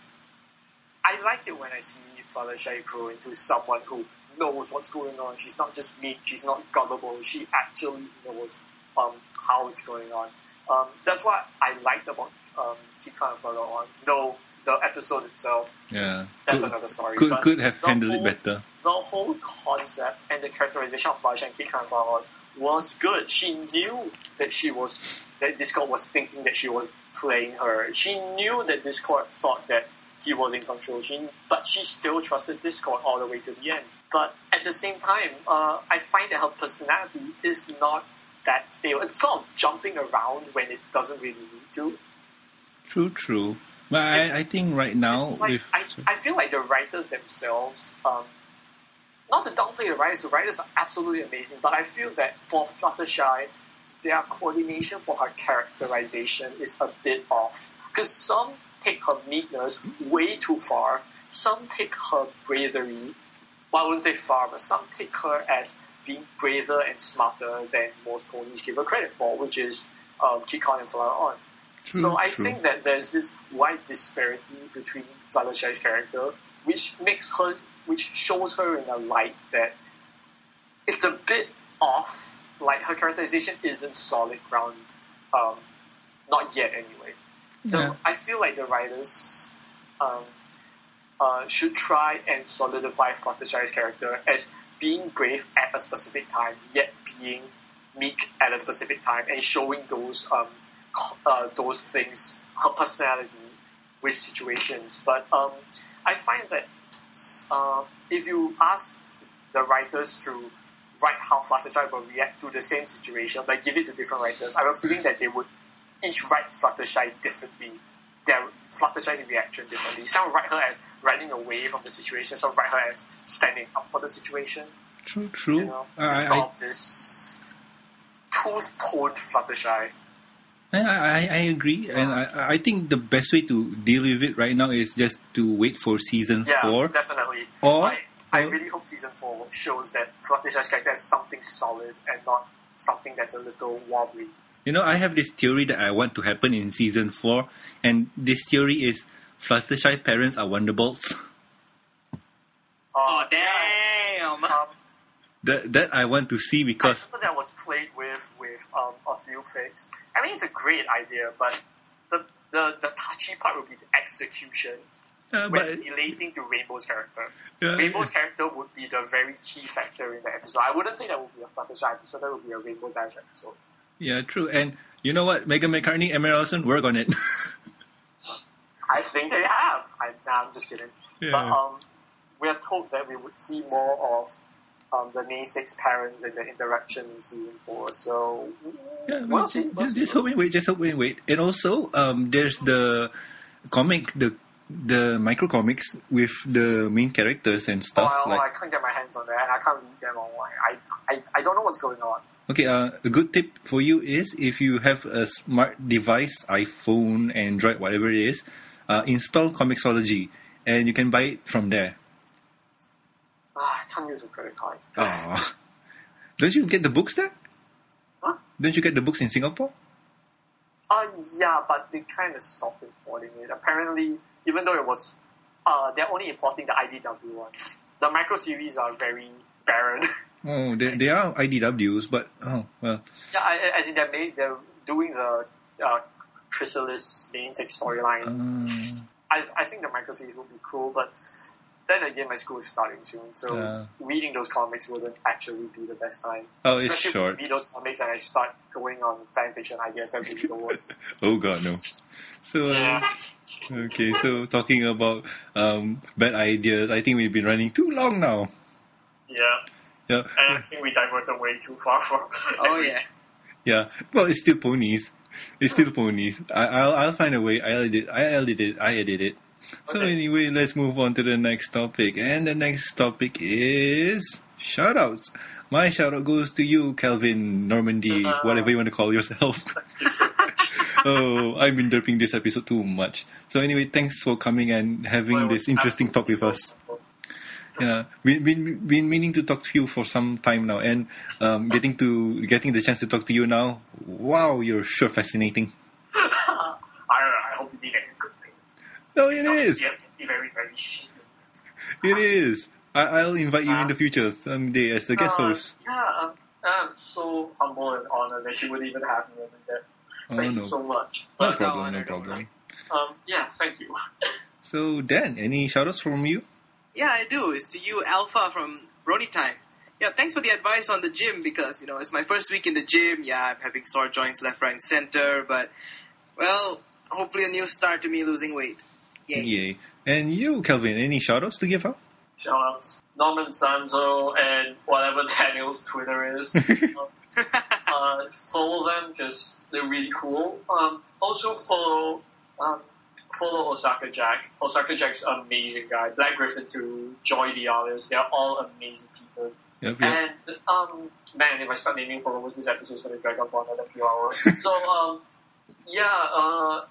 I like it when I see Fluttershy grow into someone who knows what's going on. She's not just meek. She's not gullible. She actually knows um, how it's going on. Um, that's what I liked about um, Keep Calm and Flutter On. Though the episode itself, yeah, that's could, another story. could could have handled it better. the whole concept and the characterization of Fluttershy and Keep Calm and Flutter On was good. She knew that she was that Discord was thinking that she was playing her. She knew that Discord thought that he was in control. She, but she still trusted Discord all the way to the end. But at the same time, uh, I find that her personality is not that stable. It's sort of jumping around when it doesn't really need to. True, true. But I, I think right now like, with I, I feel like the writers themselves, um, not to downplay the writers, the writers are absolutely amazing, but I feel that for Fluttershy, their coordination for her characterization is a bit off. Because some take her meekness way too far. Some take her bravery, well, I wouldn't say far, but some take her as being braver and smarter than most ponies give her credit for, which is um, Keep Calm and Flutter On. True, so I true. think that there's this wide disparity between Fluttershy's character, which makes her, which shows her in a light that it's a bit off. Like her characterization isn't solid ground, um, not yet anyway. So Yeah. I feel like the writers um, uh, should try and solidify Fluttershy's character as being brave at a specific time, yet being meek at a specific time, and showing those um, uh, those things, her personality with situations. But um, I find that uh, if you ask the writers to write how Fluttershy will react to the same situation, but give it to different writers, I have a feeling that they would each write Fluttershy differently. Their Fluttershy's reaction differently. Some write her as running away from the situation, some write her as standing up for the situation. True, true. You know, I, sort I, of this tooth-toned Fluttershy. I, I, I agree, and I, I think the best way to deal with it right now is just to wait for season Yeah, four. definitely. Or- I, I really hope season four shows that Fluttershy's character is something solid and not something that's a little wobbly. You know, I have this theory that I want to happen in season four, and this theory is Fluttershy parents are Wonderbolts. Oh damn! um, that that I want to see because that was played with with um, a few fics. I mean, it's a great idea, but the the, the touchy part would be the execution uh, but relating to Rainbow's character. uh, Rainbow's character would be the very key factor in the episode. I wouldn't say that would be a Fluttershy episode. That would be a Rainbow Dash episode. Yeah, true. And you know what, Meghan McCarthy, M.A. Larson, work on it. I think they have. I, nah, I'm just kidding. Yeah. But um, we are told that we would see more of um, the Mane Six parents and the interactions in season four. So Yeah, we'll well, see. just, just, just hope and wait. Just hope and wait. And also, um, there's the comic, the the micro comics with the main characters and Oh, stuff. I, like, I can't get my hands on that, I can't read them online. I, I, I don't know what's going on. Okay, uh, a good tip for you is if you have a smart device, iPhone, Android, whatever it is, uh, install Comixology, and you can buy it from there. Ah, I can't use a credit card. Aw. Don't you get the books there? Huh? Don't you get the books in Singapore? Uh, yeah, but they kind of stopped importing it. Apparently, even though it was, uh, they're only importing the IDW ones. The micro series are very barren. Oh, they, they are IDWs, but oh well. yeah, I, I think they're made, they're doing the uh, Chrysalis six storyline. Uh, I, I think the micro series would be cool, but then again, my school is starting soon, so Yeah. reading those comics wouldn't actually be the best time. oh, it's Especially short. if read those comics and I start going on fan fiction ideas, that would be the worst. Oh god, no. So uh, yeah. okay, so talking about um, bad ideas, I think we've been running too long now. Yeah. Yeah, And I think we diverted way too far from. Oh yeah. yeah. Well, it's still ponies. It's still ponies. I, I'll I'll find a way. I edit. I edit it. I edit it. So Okay. anyway, let's move on to the next topic. And the next topic is shoutouts. My shoutout goes to you, Calvin Normandy, Uh-huh. whatever you want to call yourself. oh, I've been derping this episode too much. So anyway, thanks for coming and having Well, this interesting talk with us. Absolutely Yeah, we been been meaning to talk to you for some time now, and um, getting to getting the chance to talk to you now. Wow, you're sure fascinating. I, I hope you did a good thing. Oh, it is. Yeah, be very, very shitty. It is. I, I'll invite you in the future someday as a guest Uh, host. Yeah, I'm, I'm so humble and honored that you would even have me on that. Oh Thank no, you so much. no Well, problem, no problem. Um, yeah, thank you. So Dan, any shoutouts from you? Yeah, I do. It's to you, Alpha from Brony Time. Yeah, thanks for the advice on the gym because you know it's my first week in the gym. Yeah, I'm having sore joints left, right, and center. But well, hopefully a new start to me losing weight. Yay! Yay. And you, Kelvin, any shoutouts to give out? Shoutouts. Norman Sanzo and whatever Daniel's Twitter is. uh, follow them because they're really cool. Um, also follow um, follow Osaka Jack. Osaka Jack's an amazing guy. Black Griffin too, Joy the others. They're all amazing people. Yep, yep. And um, man, if I start naming followers, this episode is gonna drag on for another few hours. so um, yeah, uh,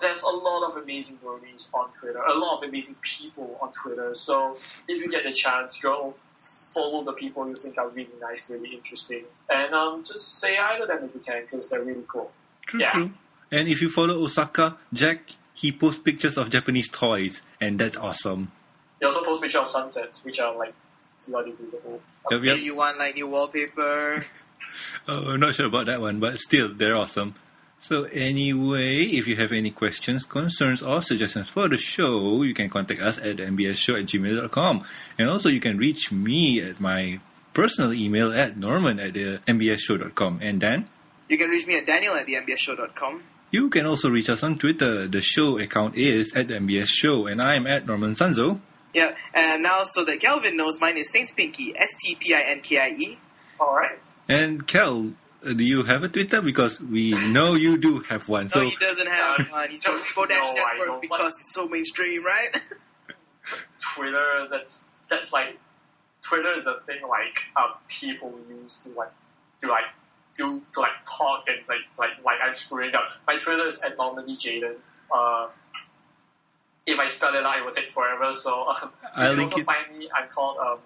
there's a lot of amazing bronies on Twitter, a lot of amazing people on Twitter. So if you get the chance, go follow the people you think are really nice, really interesting, and um, just say hi to them if you can, because they're really cool. True, Yeah. true. And if you follow Osaka, Jack, he posts pictures of Japanese toys, and that's awesome. They also post pictures of sunsets, which are like bloody beautiful. Yep, Do yep. you want like new wallpaper? Oh, I'm not sure about that one, but still, they're awesome. So anyway, if you have any questions, concerns, or suggestions for the show, you can contact us at mbsshow at gmail.com. And also you can reach me at my personal email at norman at the mbsshow.com. And Dan, You can reach me at daniel at thembsshow.com. you can also reach us on Twitter. The show account is at the MBS Show, and I'm at Norman Sanzo. Yeah, and now so that Kelvin knows, mine is Saint Pinky, S T P I N K I E. All right. And Kel, uh, do you have a Twitter? Because we know you do have one. No, So he doesn't have Uh, one. He's from no, Rainbow Dash I Network don't. because it's so mainstream, right? Twitter, that's that's like Twitter is the thing like um, people use to like to like do to like talk and like like like I'm screwing up. My Twitter is at Normandy Jayden. Uh, if I spell it out, it will take forever. So um, you can also it. find me. I'm called um,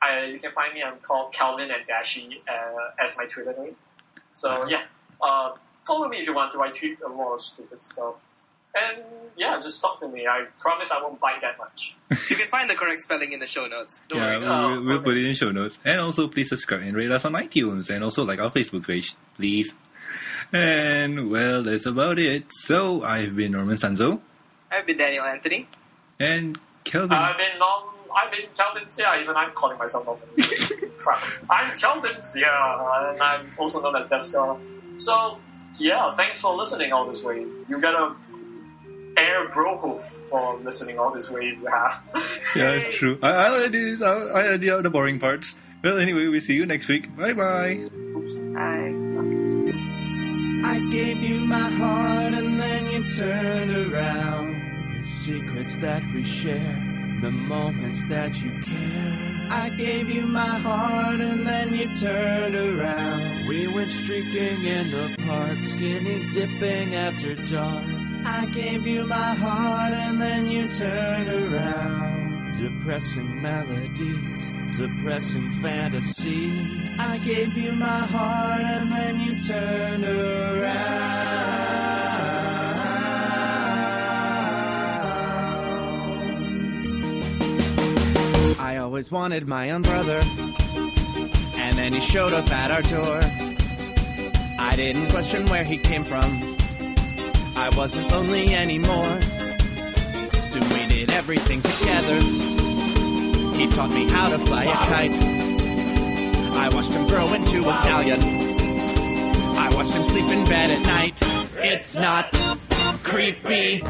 I you can find me. I'm called Calvin and Dashi uh, as my Twitter name. So yeah, uh, follow me if you want to. I tweet a lot of stupid stuff. And yeah, just talk to me. I promise I won't bite that much. you can find the correct spelling in the show notes. Don't yeah, worry. we'll, Oh, we'll okay. put it in show notes. And also, please subscribe and rate us on iTunes, and also like our Facebook page, please. And well, that's about it. So I've been Norman Sanzo I've been Daniel Anthony. and Kelvin. I've been nom, I've been Kelvin Sia, even I'm calling myself Norman. Crap. I'm Kelvin Sia, and I'm also known as Deathscar. So, yeah, thanks for listening all this way. You get a air bro for listening all this way if have. yeah, true. I, I'll edit this out. I edit out the boring parts. Well, anyway, we see you next week. Bye bye. Hi. I gave you my heart and then you turned around. The secrets that we share, the moments that you care. I gave you my heart and then you turned around. We went streaking in the park, skinny dipping after dark. I gave you my heart and then you turned around. Depressing melodies, suppressing fantasy. I gave you my heart and then you turned around. I always wanted my own brother, and then he showed up at our door. I didn't question where he came from. I wasn't lonely anymore. Soon we did everything together. He taught me how to fly a kite. I watched him grow into a stallion. I watched him sleep in bed at night. It's not creepy.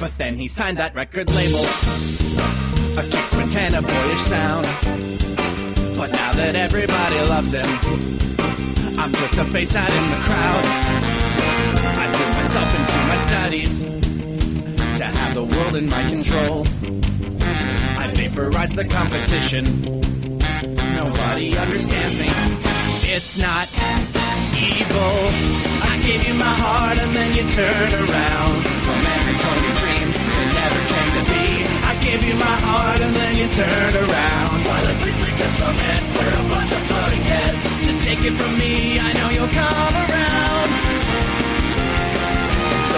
But then he signed that record label. A cute pretend, a boyish sound. But now that everybody loves him, I'm just a face out in the crowd. Myself into my studies to have the world in my control. I vaporize the competition. Nobody understands me. It's not evil. I gave you my heart and then you turned around. Romantic your dreams that never came to be. I gave you my heart and then you turned around. Twilight please make a summit. We're a bunch of floating heads. Just take it from me, I know you'll come around.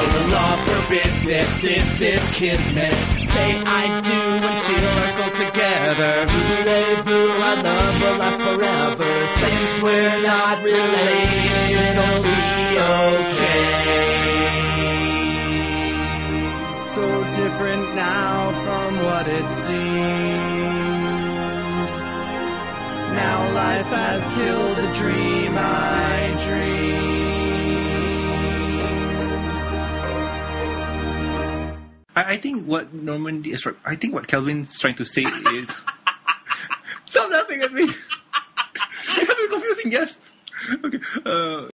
Though the law forbids it, this is kismet. Say I do and seal our souls together. Voulez-vous, our love will last forever. Since we're not related, it'll be okay. So different now from what it seemed. Now life has killed the dream I dreamed. I, I think what Norman is. I think what Kelvin's trying to say is. Stop laughing at me. you have a confusing guess. Okay. Uh,